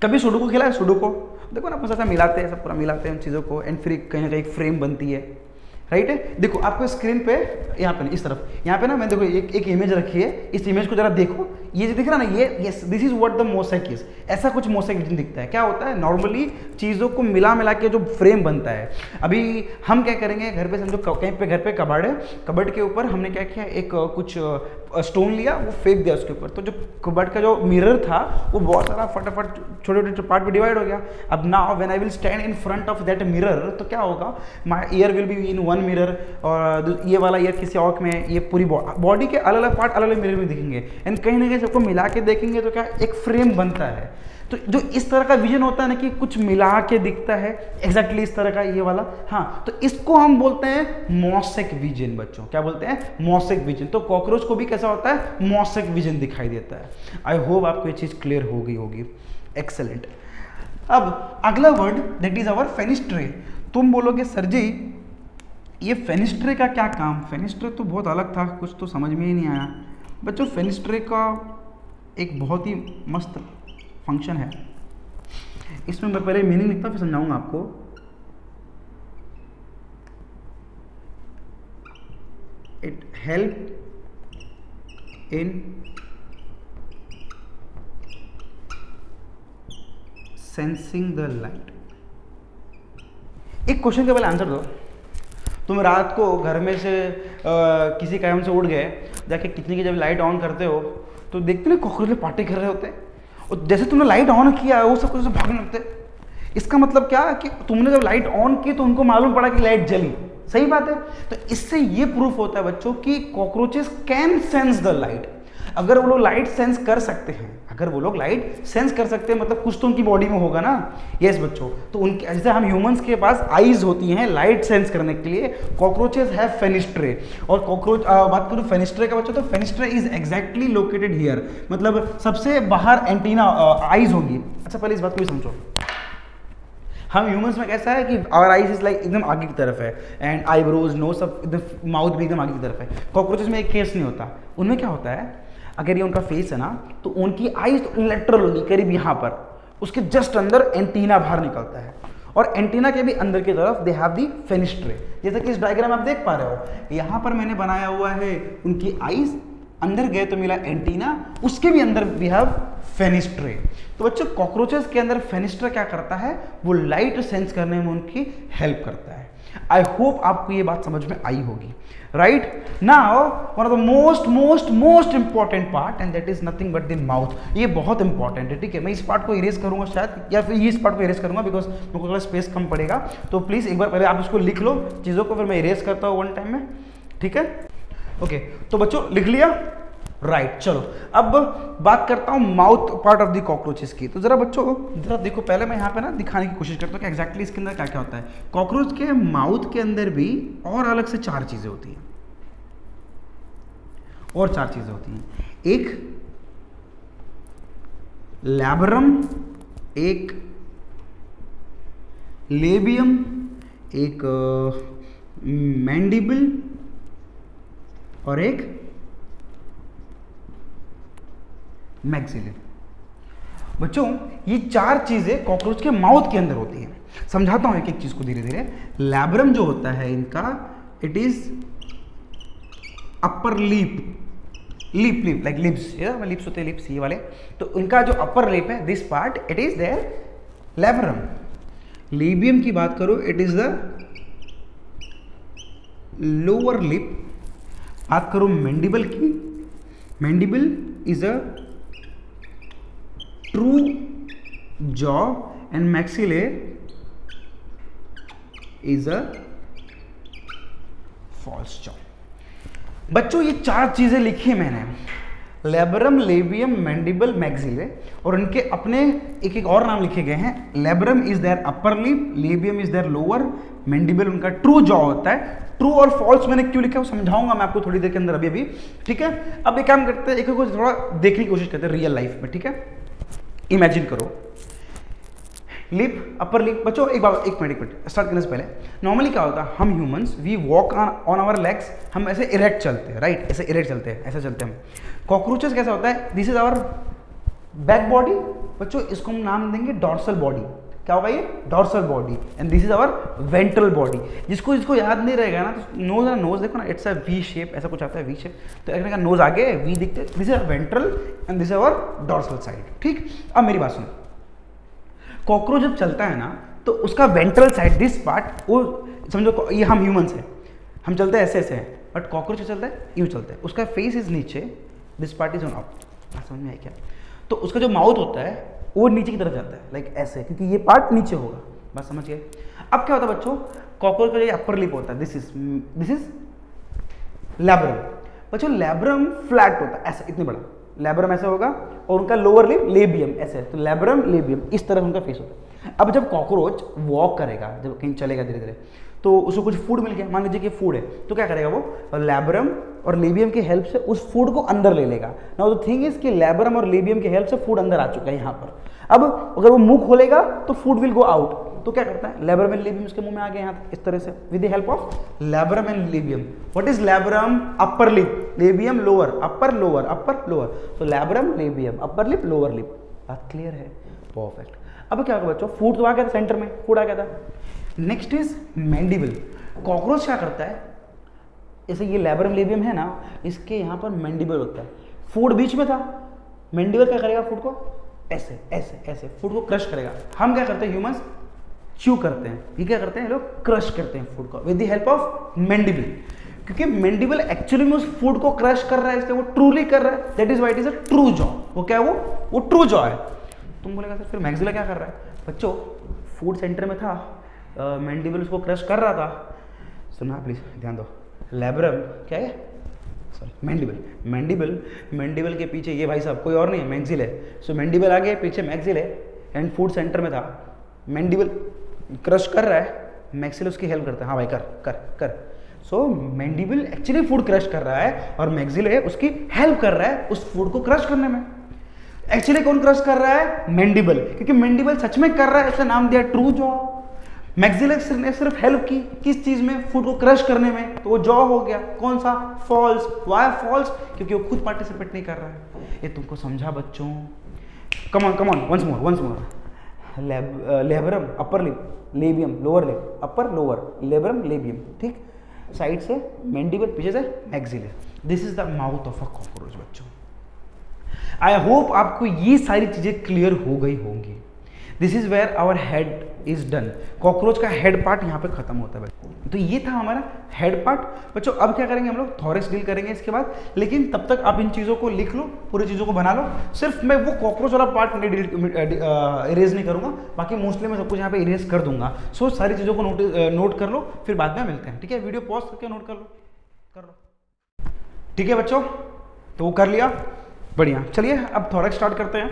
कभी सुडो को खेला है? सुडो को देखो ना अपन ऐसा मिलाते हैं सब पूरा मिलाते हैं उन चीज़ों को एंड फिर कहीं ना कहीं फ्रेम बनती है। राइट है? देखो, आपको स्क्रीन पे, यहाँ पे इस तरफ़, यहाँ पे ना मैं देखो, एक एक इमेज रखी है। इस इमेज को जरा देखो। ये जो दिख रहा ना, ये yes this is what the mosaic is ऐसा कुछ मोसेक विजन दिखता है। क्या होता है? नॉर्मली चीज़ों को मिला मिला के जो फ्रेम बनता है। अभी हम क्या करेंगे? घर पे समझो कहीं पे, घर पे कबाड़ है। कबड के ऊपर हमने क्या किया? एक, कुछ स्टोन लिया, वो फेंक दिया उसके ऊपर। तो जो कबड का जो मिरर था, वो बहुत सारा फटाफट छोटे छोटे पार्ट में डिवाइड हो गया। अब now when I will stand in front of that mirror तो क्या होगा? My ear will be in one mirror और ये वाला ईयर किसी और में, ये पूरी बॉडी के अलग अलग पार्ट अलग अलग मिरर में दिखेंगे। एंड कहीं ना कहीं सबको मिला के देखेंगे तो क्या एक फ्रेम बनता है। तो जो इस तरह का विजन होता है ना कि कुछ मिला के दिखता है एग्जैक्टली exactly इस तरह का ये वाला हाँ तो इसको हम बोलते हैं मॉसेक विजन बच्चों। क्या बोलते हैं? मॉसेक विजन तो कॉकरोच को भी कैसा होता है? मॉसेक विजन दिखाई देता है। आई होप आपको ये चीज़ क्लियर हो गई होगी। एक्सेलेंट अब अगला word that is our fenestra तुम बोलोगे, सर जी, ये फेनिस्ट्रे का क्या काम? फेनिस्ट्रे तो बहुत अलग था, कुछ तो समझ में ही नहीं आया। बच्चों फेनिस्ट्रे का एक बहुत ही मस्त फ़ंक्शन है। इसमें मैं पहले मीनिंग लिखता फिर समझाऊँगा आपको। It help in sensing the light एक क्वेश्चन के पहले आंसर दो। तुम रात को घर में से आ, किसी काम से उड़ गए जाके कितने की जब लाइट ऑन करते हो तो देखते ना कॉकरोच पार्टी कर रहे होते और जैसे तुमने लाइट ऑन किया वो सब कुछ भागने लगते इसका मतलब क्या कि तुमने जब लाइट ऑन की तो उनको मालूम पड़ा कि लाइट जली। सही बात है? तो इससे ये प्रूफ होता है बच्चों कि cockroaches can sense the light अगर वो लोग लाइट सेंस कर सकते हैं, अगर वो लोग लाइट सेंस कर सकते हैं मतलब कुछ तो उनकी बॉडी में होगा ना? यस बच्चों तो उनके, जैसे हम ह्यूमंस के पास आईज होती हैं लाइट सेंस करने के लिए कॉकरोचेस हैव फेनिस्ट्रे और कॉकरोच बात करूँ फेनिस्ट्रे का बच्चों तो fenestra is exactly located here मतलब सबसे बाहर एंटीना आईज होगी। अच्छा पहले इस बात को भी समझो। हम ह्यूमंस में कैसा है कि आवर आईज इज़ लाइक एकदम आगे की तरफ़ है एंड आईब्रोज नो सब माउथ भी एकदम आगे की तरफ़ है। कॉकरोचेस में एक केस नहीं होता। उनमें क्या होता है? अगर ये उनका फेस है ना तो उनकी आईज तो लेटरल होगी करीब यहाँ पर, उसके जस्ट अंदर एंटीना बाहर निकलता है। और एंटीना के भी अंदर की तरफ़ दे हैव दी फेनिस्ट्रे जैसा कि इस डायग्राम आप देख पा रहे हो, यहाँ पर मैंने बनाया हुआ है उनकी आईज अंदर गए तो मिला एंटीना, उसके भी अंदर वी हैव फेनिस्ट्रे तो बच्चों कॉकरोचेस के अंदर फेनिस्ट्रा क्या करता है? वो लाइट सेंस करने में उनकी हेल्प करता है. आई होप आपको ये बात समझ में आई होगी. Right now one of the most most most important part and that is nothing but the mouth ये बहुत इंपॉर्टेंट है, ठीक है? मैं इस पार्ट को इरेज करूँगा शायद, या फिर इस पार्ट को इरेज करूँगा बिकॉज़ मेरे को स्पेस कम पड़ेगा. तो प्लीज़ एक बार पहले आप इसको लिख लो, चीज़ों को फिर मैं इरेज करता हूँ वन टाइम में, ठीक है? ओके तो बच्चों लिख लिया? राइट right, चलो। अब बात करता हूँ mouth part of the cockroaches की। तो जरा बच्चों जरा देखो पहले मैं यहाँ पे ना दिखाने की कोशिश करता हूँ कि एग्जैक्टली इसके अंदर क्या क्या होता है। कॉकरोच के माउथ के अंदर भी और अलग से चार चीज़ें होती हैं। और चार चीज़ें होती हैं। एक लैबरम एक लेबियम एक मैंडिबल और एक मैक्सिलिन बच्चों, ये चार चीज़ें कॉकरोच के माउथ के अंदर होती हैं। समझाता हूँ एक एक चीज़ को धीरे धीरे। लैब्रम जो होता है इनका it is upper lip lip lip like lips lips होते हैं लिप्स ये वाले। तो इनका जो अपर लिप है this part it is their labrum labium की बात करो it is the lower lip बात करो मैंडिबल की। Mandible is a true jaw and maxillae is a false jaw बच्चों, ये चार चीज़ें लिखी मैंने। लेबरम लेबियम मैंडिबल मैगजिले और इनके अपने एक एक और नाम लिखे गए हैं। Labrum is their upper lip labium is their lower mandible उनका ट्रू जॉ होता है। ट्रू और फॉल्स मैंने क्यों लिखा है समझाऊँगा मैं आपको थोड़ी देर के अंदर अभी अभी, ठीक है? अब एक काम करते हैं, एक को थोड़ा देखने की कोशिश करते हैं रियल लाइफ में, ठीक है? इमेजिन करो लिप अपर लिप बच्चों, एक बार एक मिनट एक मिनट स्टार्ट करने से पहले। नॉर्मली क्या होता है हम humans we walk on on our legs हम ऐसे इरेक्ट चलते हैं राइट ऐसे इरेक्ट चलते हैं, ऐसे चलते हैं कॉकरोचेस कैसा होता है? This is our back body बच्चों, इसको हम नाम देंगे डॉर्सल बॉडी क्या होगा ये? Dorsal body and this is our ventral body जिसको इसको याद नहीं रहेगा ना तो नोज़ ना नोज़ देखो ना इट्स अ वी शेप ऐसा कुछ आता है वी शेप तो एक नोज़ आगे वी दिखते this is ventral and this is our dorsal side ठीक? अब मेरी बात सुनो। कॉकरोच जब चलता है ना तो उसका वेंट्रल साइड दिस पार्ट वो समझो ये हम ह्यूमंस हैं। हम चलते हैं ऐसे ऐसे हैं बट कॉकरोच चलता है, यूँ चलता है। उसका फेस इज़ नीचे this part is on up समझ में आया क्या? तो उसका जो माउथ होता है, वो नीचे की तरफ़ जाता है लाइक ऐसे, क्योंकि ये पार्ट नीचे होगा। बस समझ गए? अब क्या होता है बच्चों? कॉकरोच का जो अपर लिप होता है this is this is labrum बच्चों लैब्रम फ्लैट होता है, ऐसा, इतने बड़ा। लैब्रम ऐसा होगा और उनका लोअर लिप लेबियम ऐसे। तो लैब्रम लेबियम इस तरह उनका फेस होता है। अब जब कॉकरोच वॉक करेगा, जब कहीं चलेगा धीरे धीरे तो उसको कुछ फ़ूड मिल गया। मान लीजिए कि फ़ूड है तो क्या करेगा वो? लैब्रम और लेबियम की हेल्प से उस फ़ूड को अंदर ले लेगा। ना द थिंग इज़ कि लैब्रम और लेबियम की हेल्प से फ़ूड अंदर आ चुका है यहाँ पर। अब अगर वो मुँह खोलेगा तो फ़ूड विल गो आउट तो क्या करता है? लैब्रम एंड लिबियम उसके मुँह में आ गया यहाँ इस तरह से with the help of labrum and labium what is labrum upper lip labium lower upper lower upper lower तो labrum labium upper lip lower lip बात क्लियर है? परफेक्ट अब क्या होगा बच्चों? फ़ूड तो आ गया था सेंटर में फ़ूड आ गया था। नेक्स्ट इज़ मैंडिबल कॉकरोच क्या करता है? जैसे ये लैब्रम लेबियम है ना, इसके यहाँ पर मैंडिबल होता है। फ़ूड बीच में था। मैंडिबल क्या करेगा फ़ूड को? ऐसे ऐसे ऐसे. फ़ूड को क्रश करेगा। हम क्या करते हैं ह्यूमंस च्यू करते हैं? ये क्या करते हैं लोग? क्रश करते हैं फ़ूड को with the help of mandible क्योंकि मैंडिबल एक्चुअली में उस फ़ूड को क्रश कर रहा है, इसलिए वो ट्रूली कर रहा है. That is why it is a true jaw वो क्या है वो? वो ट्रू जॉ है. तुम बोलेगा, सर, फिर मैक्सिला क्या कर रहा है? बच्चों फ़ूड सेंटर में था मैंडिबल उसको क्रश कर रहा था. सुना प्लीज़ ध्यान दो. लेब्रम क्या है? सॉरी मैंडिबल मैंडिबल मैंडिबल के पीछे, ये भाई साहब, कोई और नहीं है मैक्सिल है. सो मैंडिबल आगे, पीछे मैक्सिल है. एंड फ़ूड सेंटर में था. मैंडिबल क्रश कर रहा है मैक्सिल उसकी हेल्प करता है। हाँ भाई, कर कर कर। So mandible actually food crush कर रहा है और मैक्सिल है, उसकी हेल्प कर रहा है उस फ़ूड को क्रश करने में। एक्चुअली कौन क्रश कर रहा है? मैंडिबल क्योंकि मैंडिबल सच में कर रहा है ऐसा नाम दिया ट्रू जॉ मैक्सिलक्स ने सिर्फ़ हेल्प की किस चीज़ में? फ़ूड को क्रश करने में। तो वो जॉ हो गया। कौन सा? फॉल्स वाई फॉल्स क्योंकि वो खुद पार्टिसिपेट नहीं कर रहा है। ये तुमको समझा बच्चों। Come on come on once more once more labrum upper lip labium lower lip upper lower labrum labium ठीक? साइड से मेंडिबल पीछे से maxillae this is the mouth of a cockroach बच्चों। आई होप आपको ये सारी चीज़ें क्लियर हो गई होंगी। This is where our head is done cockroach का हेड पार्ट यहाँ पे खत्म होता है तो ये था हमारा हेड पार्ट बच्चों, अब क्या करेंगे हम लोग? थॉरेक्स डील करेंगे इसके बाद। लेकिन तब तक आप इन चीज़ों को लिख लो, पूरी चीज़ों को बना लो। सिर्फ़ मैं वो कॉकरोच वाला पार्ट नहीं इरेज नहीं करूँगा। बाकी मोस्टली मैं सब कुछ यहाँ पे इरेज कर दूँगा। सो सारी चीज़ों को नोट नोट कर लो, फिर बाद में मिलते हैं। ठीक है? वीडियो पॉज करके नोट कर लो। कर लो। ठीक है बच्चों? तो वो कर लिया। बढ़िया। चलिए, अब थोड़ा स्टार्ट करते हैं।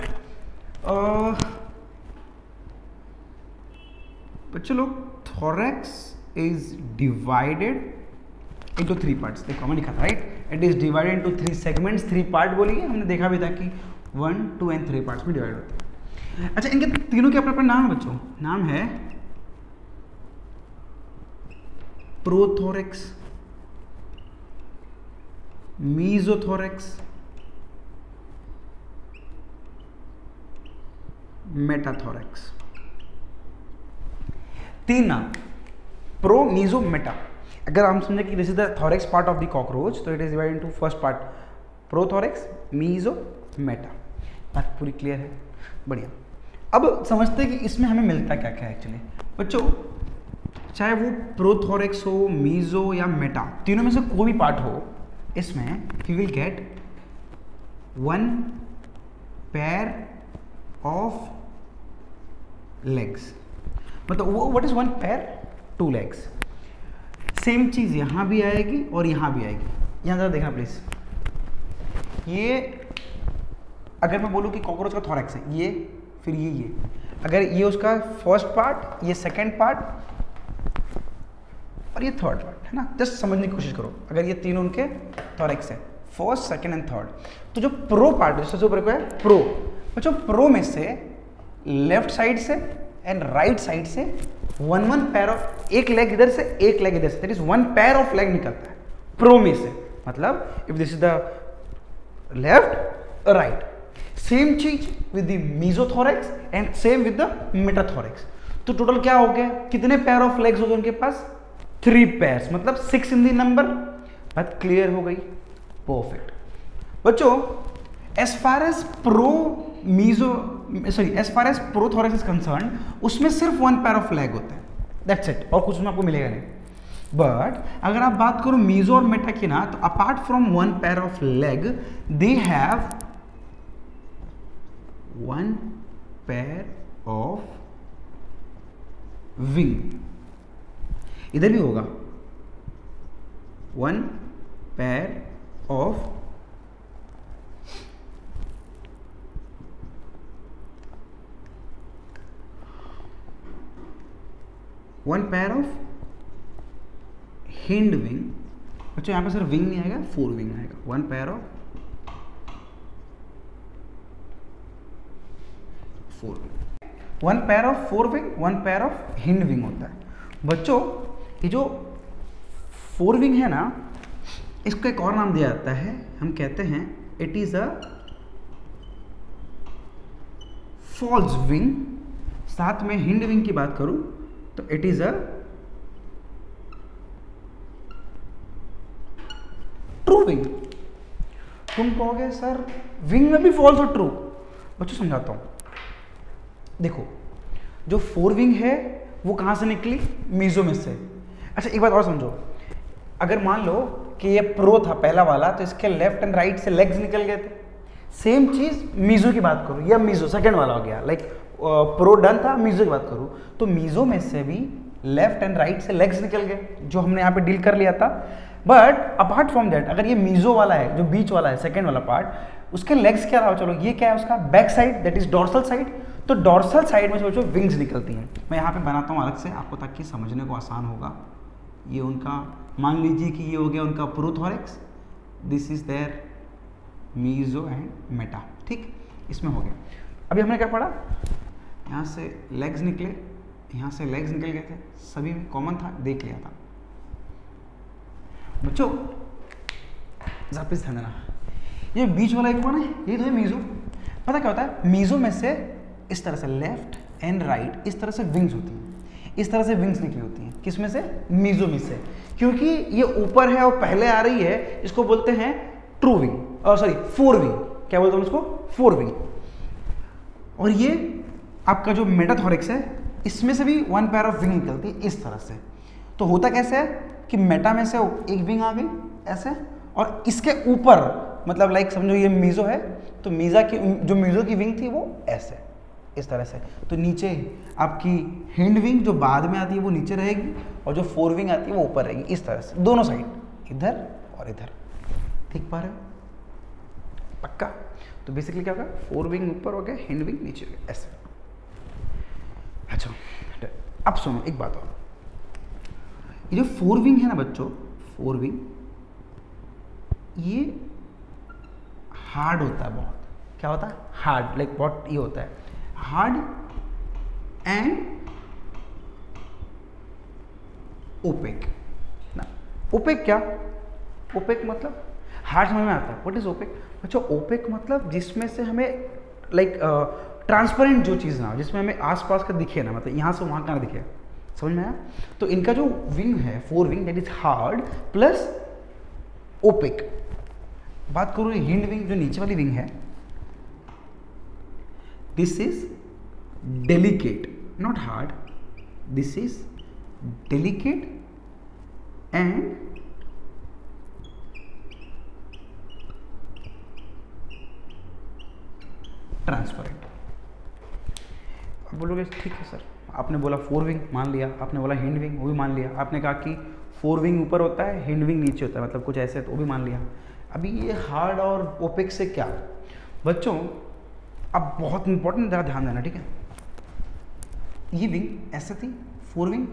लोग thorax is divided into three parts देखो मैंने लिखा था right it is divided into three segments three part बोलिए। हमने देखा भी था कि one two and three parts में डिवाइड होते हैं। अच्छा इनके तीनों के अपने अपने नाम है बच्चों। नाम है प्रोथोरेक्स मीजोथोरेक्स मेटाथोरेक्स तीन नाम। प्रो मीजो मेटा अगर हम समझे कि this is the thorax part of the cockroach तो it is divide into first part prothorax meso meta बात पूरी क्लियर है? बढ़िया। अब समझते हैं कि इसमें हमें मिलता क्या क्या एक्चुअली बच्चों, चाहे वो प्रोथोरेक्स हो मीजो या मेटा तीनों में से कोई भी पार्ट हो, इसमें you will get one pair of legs मतलब वो what is one pair two legs same चीज़ यहाँ भी आएगी और यहाँ भी आएगी। यहाँ ज़रा देखना प्लीज़ ये, अगर मैं बोलूँ कि कॉकरोच का थॉरेक्स है, ये, फिर ये ये। अगर ये उसका फ़र्स्ट पार्ट ये सेकेंड पार्ट और ये थर्ड पार्ट है ना? जस्ट समझने की कोशिश करो। अगर ये तीनों उनके थॉरेक्स है फ़र्स्ट सेकेंड एंड थर्ड तो जो प्रो पार्ट है, सबसे ऊपर है प्रो बच्चों प्रो में से लेफ़्ट साइड से एंड राइट साइड से वन वन पैर ऑफ़ एक लेग इधर से एक लेग इधर से that is one pair of leg निकलता है प्रो में से। मतलब if this is the left right same cheese with the mesothorax and same with the metathorax तो टोटल क्या हो गया? कितने पैर ऑफ़ लेग्स हो गए उनके पास? थ्री पैर मतलब सिक्स इन दी नंबर बात क्लियर हो गई? परफेक्ट बच्चों as far as pro meso sorry as far as prothorax is concern उसमें सिर्फ़ वन पैर ऑफ़ लेग होता है। दैट्स इट और कुछ उसमें आपको मिलेगा नहीं। बट अगर आप बात करो मीजो और मेटा की ना तो apart from one pair of leg they have one pair of wing इधर भी होगा। One pair of one pair of hind wing बच्चों यहाँ पे सर विंग नहीं आएगा फोर विंग आएगा। One pair of fore wing one pair of fore wing one pair of hind wing होता है। बच्चों, ये जो फोर विंग है ना, इसको एक और नाम दिया जाता है। हम कहते हैं it is a false wing साथ में हिंड विंग की बात करूँ तो it is a true wing तुम कहोगे, सर विंग में भी फॉल्स और ट्रू बच्चों समझाता हूँ। देखो, जो फोर विंग है, वो कहाँ से निकली? मीजो में से। अच्छा एक बात और समझो। अगर मान लो कि ये प्रो था, पहला वाला तो इसके लेफ़्ट एंड राइट से लेग्स निकल गए थे। सेम चीज़ मीजो की बात करो, या मीजो सेकेंड वाला हो गया। लाइक प्रो डन था मीजो की बात करूँ तो मीजो में से भी लेफ़्ट एंड राइट से लेग्स निकल गए, जो हमने यहाँ पे डील कर लिया था। बट अपार्ट फ्रॉम दैट अगर ये मीजो वाला है, जो बीच वाला है सेकेंड वाला पार्ट उसके लेग्स क्या रहा? चलो, ये क्या है उसका? Back side that is dorsal side तो डॉर्सल साइड में सोचो विंग्स निकलती हैं। मैं यहाँ पे बनाता हूँ अलग से, आपको ताकि समझने को आसान होगा। ये उनका, मान लीजिए कि ये हो गया उनका prothorax this is their meso and meta ठीक? इसमें हो गया। अभी हमने क्या पढ़ा? यहाँ से लेग्स निकले, यहाँ से लेग्स निकल गए थे। सभी में कॉमन था, देख लिया था। बच्चों जापिस ध्यान देना। ये बीच वाला एक कौन है, ये तो है मीजो पता क्या होता है? मीजो में से इस तरह से लेफ़्ट एंड राइट इस तरह से विंग्स होती हैं। इस तरह से विंग्स निकली होती हैं। किसमें से? में से। क्योंकि ये ऊपर है और पहले आ रही है, इसको बोलते हैं ट्रू विंग और सॉरी फोर विंग क्या बोलते हैं इसको? फोर विंग और ये आपका जो मेटाथोरिक्स है, इसमें से भी वन पैर ऑफ़ विंग निकलती है, इस तरह से। तो होता कैसे है कि मेटा में से एक विंग आ गई, ऐसे, और इसके ऊपर मतलब लाइक समझो ये मीज़ो है तो मीज़ा की, जो मीज़ो की विंग थी वो ऐसे, इस तरह से। तो नीचे आपकी हिंड विंग जो बाद में आती है वो नीचे रहेगी, और जो फोर विंग आती है वो ऊपर रहेगी, इस तरह से। दोनों साइड इधर और इधर। ठीक पा रहे हो? पक्का? तो बेसिकली क्या होगा? फोर विंग ऊपर हो गया हिंड विंग नीचे हो गया, ऐसे। अच्छा। अब सुनो, एक बात और। ये जो फोर विंग है ना बच्चों, फोर विंग, ये हार्ड होता है बहुत। क्या होता है? हार्ड लाइक बहुत ये होता है। Hard and opaque. ना, ओपेक क्या? ओपेक मतलब? हार्ड समझ में आता है। What is opaque? अच्छा ओपेक मतलब जिसमें से हमें लाइक ट्रांसपेरेंट जो चीज़ ना हो, जिसमें हमें आसपास का दिखे ना मतलब यहाँ से वहाँ का ना दिखे। समझ में आया? तो इनका जो विंग है fore wing that is hard plus opaque बात करूँ हिंड विंग जो नीचे वाली विंग है this is delicate, not hard this is delicate and transparent अब बोलोगे, ठीक है सर। आपने बोला फोर विंग मान लिया। आपने बोला हिंड विंग वो भी मान लिया। आपने कहा कि फोर विंग ऊपर होता है हिंड विंग नीचे होता है मतलब कुछ ऐसे तो वो भी मान लिया। अभी ये हार्ड और ओपिक से क्या? बच्चों, अब बहुत इंपॉर्टेंट ज़रा ध्यान देना, ठीक है? ये विंग ऐसे थी fore wing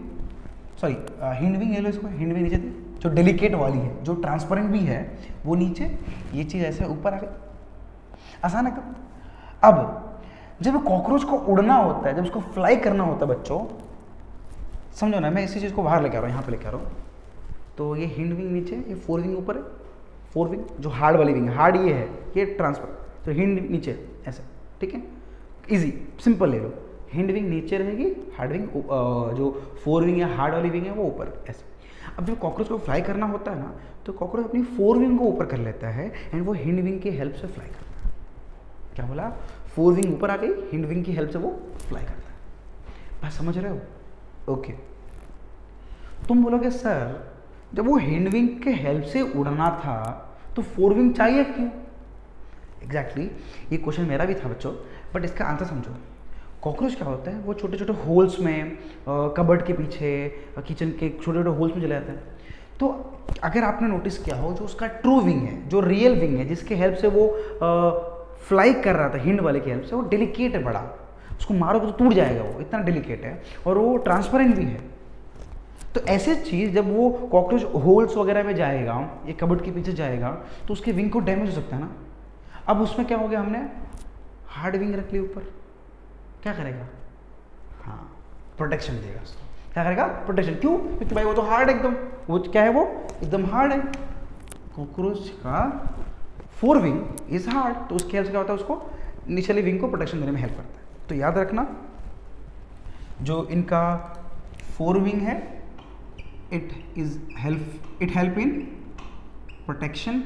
sorry hind wing ले इसको हिंड विंग नीचे थी, जो डेलिकेट वाली है, जो ट्रांसपेरेंट भी है, वो नीचे, ये चीज़ ऐसे ऊपर आ गई। आसान है कब? अब जब कॉकरोच को उड़ना होता है, जब उसको फ्लाई करना होता है बच्चों, समझो ना, मैं इसी चीज़ को बाहर लेके आ रहा हूँ, यहाँ पे लेके आ रहा हूँ। तो ये हिंड विंग नीचे, ये फोर विंग ऊपर है फोर विंग जो हार्ड वाली विंग हार्ड ये है, ये ट्रांसफ़र तो हिंड नीचे, ऐसे, ठीक है? इजी सिंपल ले लो। हिंड विंग नीचे रहेगी हार्ड विंग जो फोर विंग या हार्ड वाली विंग है, वो ऊपर, ऐसे। अब जब कॉकरोच को फ्लाई करना होता है ना तो कॉकरोच अपनी फोर विंग को ऊपर कर लेता है एंड वो हिंड विंग की हेल्प से फ्लाई करता है। क्या बोला? फोर विंग ऊपर आ गई हिंड विंग की हेल्प से वो फ्लाई करता है। बस समझ रहे हो? ओके तुम बोलोगे सर जब वो हिंड विंग के हेल्प से उड़ना था तो फोर विंग चाहिए क्यों? एग्जैक्टली exactly, ये क्वेश्चन मेरा भी था बच्चों बट इसका आंसर समझो। कॉकरोच क्या होता है? वो छोटे छोटे होल्स में कबर्ड के पीछे किचन के छोटे छोटे होल्स में चले जाते हैं। तो अगर आपने नोटिस किया हो जो उसका ट्रू विंग है जो रियल विंग है जिसके हेल्प से वो फ्लाई कर रहा था हिंड वाले की हेल्प से, वो डेलिकेट है बड़ा। उसको मारोगे तो टूट जाएगा वो, इतना डेलिकेट है। और वो ट्रांसपेरेंट भी है। तो ऐसे चीज़ जब वो कॉकरोच होल्स वगैरह में जाएगा, ये कबर्ड के पीछे जाएगा तो उसके विंग को डैमेज हो सकता है ना। अब उसमें क्या हो गया हमने? हार्ड विंग रख ली ऊपर। क्या करेगा? हाँ प्रोटेक्शन देगा उसको। क्या करेगा? प्रोटेक्शन क्यों? क्योंकि भाई वो तो हार्ड एकदम। वो क्या है वो? एकदम हार्ड है। कॉकरोच का फोर विंग इज़ हार्ड तो उसके हेल्प से क्या होता है उसको? निचली विंग को प्रोटेक्शन देने में हेल्प करता है। तो याद रखना, जो इनका फोर विंग है it is help it help in protection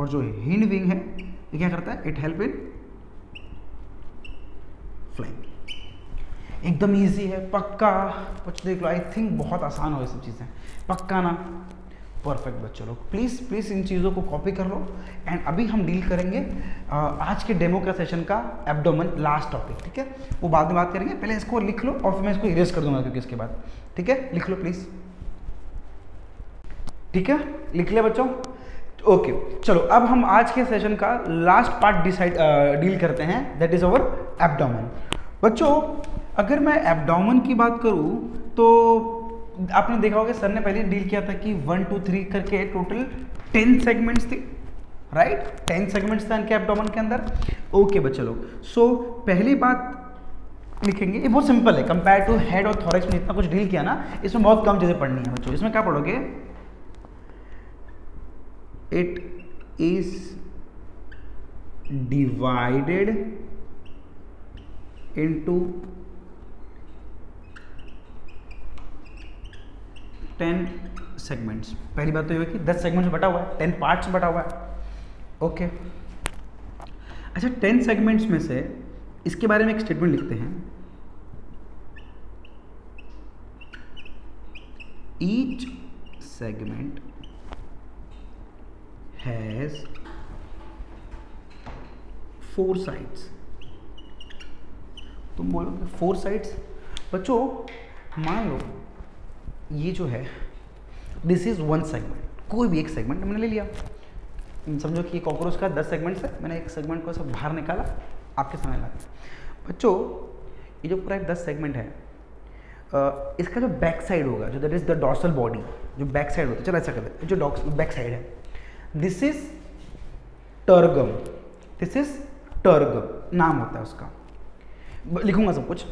और जो हिंड विंग है, ये क्या करता है? इट हेल्प इन फ्लाइंग एकदम इजी है, पक्का, कुछ देख लो आई थिंक बहुत आसान हो ये सब चीज़ें। पक्का ना? परफेक्ट बच्चों लोग। प्लीज़ प्लीज़ इन चीज़ों को कॉपी कर लो एंड अभी हम डील करेंगे आज के डेमो का सेशन का एब्डोमन लास्ट टॉपिक ठीक है? वो बाद में बात करेंगे। पहले इसको लिख लो और फिर मैं इसको इरेज कर दूँगा क्योंकि इसके बाद, ठीक है? लिख लो प्लीज़ ठीक है? लिख लिया बच्चों? ओके चलो, अब हम आज के सेशन का लास्ट पार्ट डिसाइड डील करते हैं दैट इज़ अवर एब्डोमन बच्चों, अगर मैं एब्डोमन की बात करूँ तो आपने देखा होगा, सर ने पहले डील किया था कि वन टू थ्री करके टोटल टेन सेगमेंट्स थे राइट टेन सेगमेंट्स थे इनके एब्डोमन के अंदर। ओके बच्चे लोग सो पहली बात लिखेंगे, ये बहुत सिंपल है। कंपेयर टू हेड और थॉरेक्स में इतना कुछ डील किया ना, इसमें बहुत कम चीज़ें पढ़नी है बच्चों। इसमें क्या पढ़ोगे? It is divided into ten segments. पहली बात तो ये कि दस सेगमेंट्स बटा हुआ है, टेन पार्ट्स बटा हुआ है। ओके। okay. अच्छा टेन सेगमेंट्स में से इसके बारे में एक स्टेटमेंट लिखते हैं। Each segment has four sides तुम बोलोगे फोर साइड्स बच्चों, मान लो ये जो है दिस इज़ वन सेगमेंट कोई भी एक सेगमेंट मैंने ले लिया। समझो कि कॉकरोच का दस सेगमेंट्स है। मैंने एक सेगमेंट को सब बाहर निकाला, आपके सामने ला बच्चों, ये जो पूरा एक दस सेगमेंट है इसका जो बैक साइड होगा, जो that is the dorsal body जो बैक साइड होता है, चलो ऐसा कर जो बैक साइड है। This is tergum this is tergum नाम होता है उसका। लिखूँगा सब कुछ।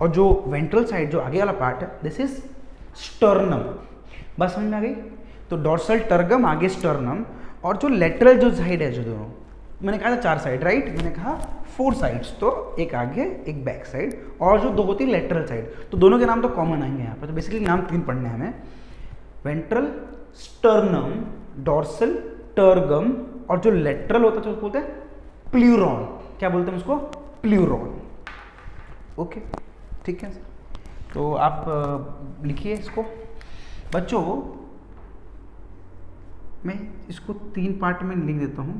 और जो वेंट्रल साइड जो आगे वाला पार्ट है दिस इज़ स्टर्नम। बस समझ में आ गई? तो डॉर्सल टर्गम आगे स्टर्नम और जो लेटरल जो साइड है, जो दोनों मैंने कहा था चार साइड राइट मैंने कहा फोर साइड्स तो एक आगे, एक बैक साइड और जो दो होती है लेटरल साइड तो दोनों के नाम तो कॉमन आएँगे यहाँ पर तो बेसिकली नाम तीन पढ़ने हैं हमें। वेंट्रल स्टर्नम डॉर्सल टर्गम और जो लेटरल होता है उसको बोलते हैं प्ल्यूरॉन क्या बोलते हैं उसको? प्ल्यूरॉन ओके ठीक है। तो आप लिखिए इसको। बच्चों, मैं इसको तीन पार्ट में लिख देता हूँ।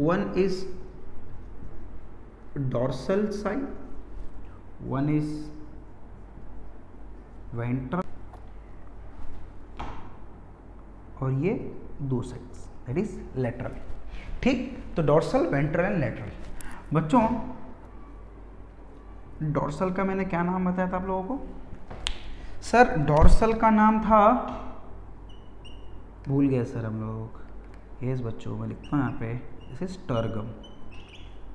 One is dorsal side one is ventral, और ये दो साइड्स दैट इज़ लेटरल ठीक? तो डॉर्सल, वेंट्रल एंड लेटरल बच्चों, डॉर्सल का मैंने क्या नाम बताया था आप लोगों को? सर, डॉर्सल का नाम था। भूल गए सर हम लोग। येस बच्चों मैं लिखता हूँ यहाँ पे। This is tergum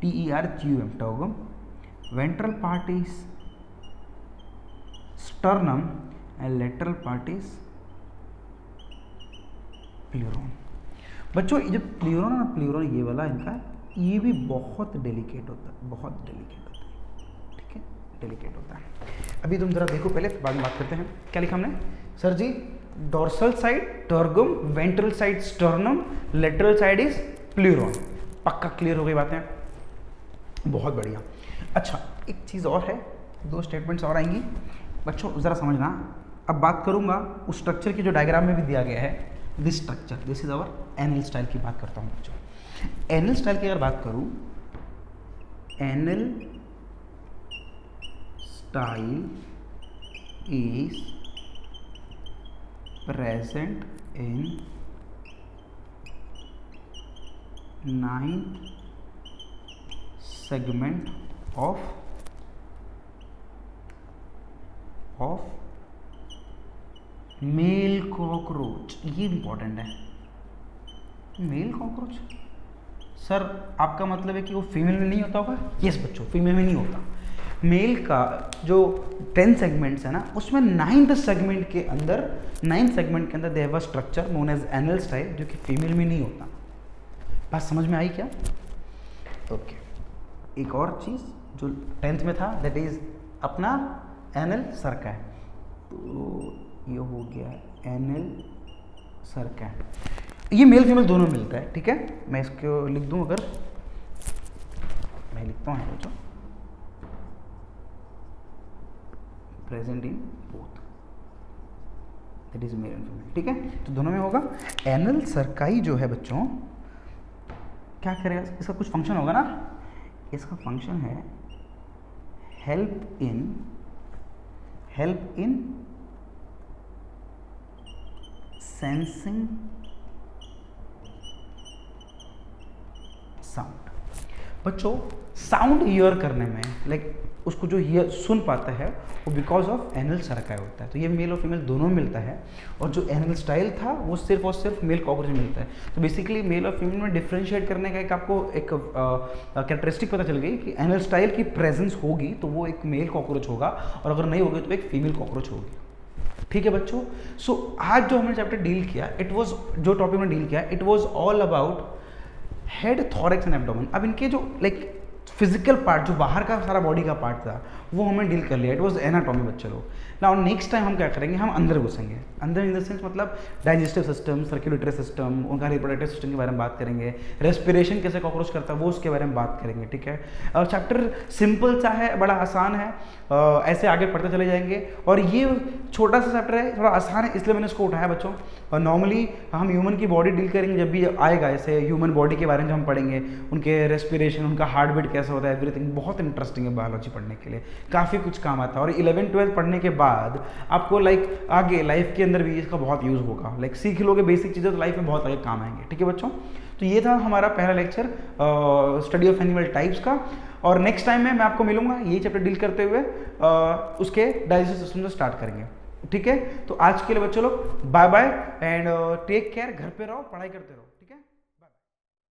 T E R G U M tergum ventral part is sternum and lateral part is pleuron बच्चों, ये जो प्ल्यूरोन और प्ल्यूरोन ये वाला इनका, ये भी बहुत डेलिकेट होता है बहुत डेलिकेट डेलिकेट होता है। अभी तुम जरा देखो पहले, बाद में बात करते हैं। क्या लिखा हमने? Sir ji dorsal side tergum ventral side sternum lateral side is pleuron पक्का क्लियर हो गई बातें? बहुत बढ़िया। अच्छा एक चीज़ और है, दो स्टेटमेंट्स और आएँगी। बच्चों, ज़रा समझना। अब बात करूँगा उस स्ट्रक्चर की जो डायग्राम में भी दिया गया है। This structure this is our anal style की बात करता हूँ, बच्चों। एनएल स्टाइल की अगर बात करूँ anal style is present in ninth segment of of male cockroach ये इंपॉर्टेंट है। मेल कॉकरोच सर आपका मतलब है कि वो फीमेल में नहीं होता होगा? यस बच्चों फीमेल में नहीं होता। मेल का जो टेन सेगमेंट्स है ना, उसमें नाइन्थ सेगमेंट के अंदर नाइन्थ सेगमेंट के अंदर they have a structure known as anal style जो कि फीमेल में नहीं होता। बात समझ में आई क्या? Okay okay. एक और चीज़ जो टेंथ में था दैट इज़ अपना एनएल सरका है तो ये हो गया एनएल सरका ये मेल फीमेल दोनों मिलता है, ठीक है? मैं इसको लिख दूँ अगर, मैं लिखता हूँ present in both that is male and female ठीक है? तो दोनों में होगा एनल सरकाई जो है बच्चों, क्या करेगा? इसका कुछ फ़ंक्शन होगा ना? इसका फ़ंक्शन है help in help in sensing sound बच्चों साउंड ईयर करने में लाइक उसको जो ईयर सुन पाता है वो बिकॉज़ ऑफ़ एनल सरकाय होता है। तो ये मेल और फीमेल दोनों मिलता है और जो एनल स्टाइल था वो सिर्फ़ और सिर्फ़ मेल कॉकरोच मिलता है। तो बेसिकली मेल और फीमेल में डिफ्रेंशिएट करने का एक आपको एक कैरेक्टरिस्टिक पता चल गई कि एनल स्टाइल की प्रेजेंस होगी तो वो एक मेल कॉकरोच होगा और अगर नहीं होगी तो एक फीमेल कॉकरोच होगी। ठीक है बच्चों? सो so, आज जो हमने चैप्टर डील किया इट वॉज़ जो टॉपिक में डील किया it was all about head thorax and abdomen अब इनके जो लाइक फ़िज़िकल पार्ट जो बाहर का सारा बॉडी का पार्ट था वो हमें डील कर लिया। इट वॉज़ एनाटॉमी बच्चे लोग ना नेक्स्ट टाइम हम क्या करेंगे? हम अंदर घुसेंगे। अंदर इन द सेंस मतलब डाइजेस्टिव सिस्टम सर्कुलेटरी सिस्टम उनका रिप्रोडक्टिव सिस्टम के बारे में बात करेंगे। रेस्पिरेशन कैसे कॉकरोच करता है, वो उसके बारे में बात करेंगे, ठीक है? और चैप्टर सिंपल सा है, बड़ा आसान है। ऐसे आगे पढ़ते चले जाएँगे। और ये छोटा सा चैप्टर है, थोड़ा आसान है, इसलिए मैंने इसको उठाया बच्चों। और नॉर्मली हम ह्यूमन की बॉडी डील करेंगे जब भी आएगा ऐसे ह्यूमन बॉडी के बारे में हम पढ़ेंगे, उनके रेस्पिरेशन उनका हार्ट बीट कैसा होता है एवरीथिंग बहुत इंटरेस्टिंग है बायोलॉजी पढ़ने के लिए। काफ़ी कुछ काम आता है। और इलेवन ट्वेल्थ पढ़ने के बाद आपको लाइक आगे लाइफ के अंदर भी इसका बहुत यूज़ होगा। लाइक सीख लोगे बेसिक चीज़ें तो लाइफ में बहुत आगे काम आएँगे। ठीक है बच्चों? तो ये था हमारा पहला lecture study of animal types का। और नेक्स्ट टाइम में मैं आपको मिलूँगा ये चैप्टर डील करते हुए आ, उसके डाइजेस्टिव सिस्टम से स्टार्ट करेंगे। ठीक है? तो आज के लिए बच्चों लोग bye bye and take care घर पे रहो पढ़ाई करते रहो।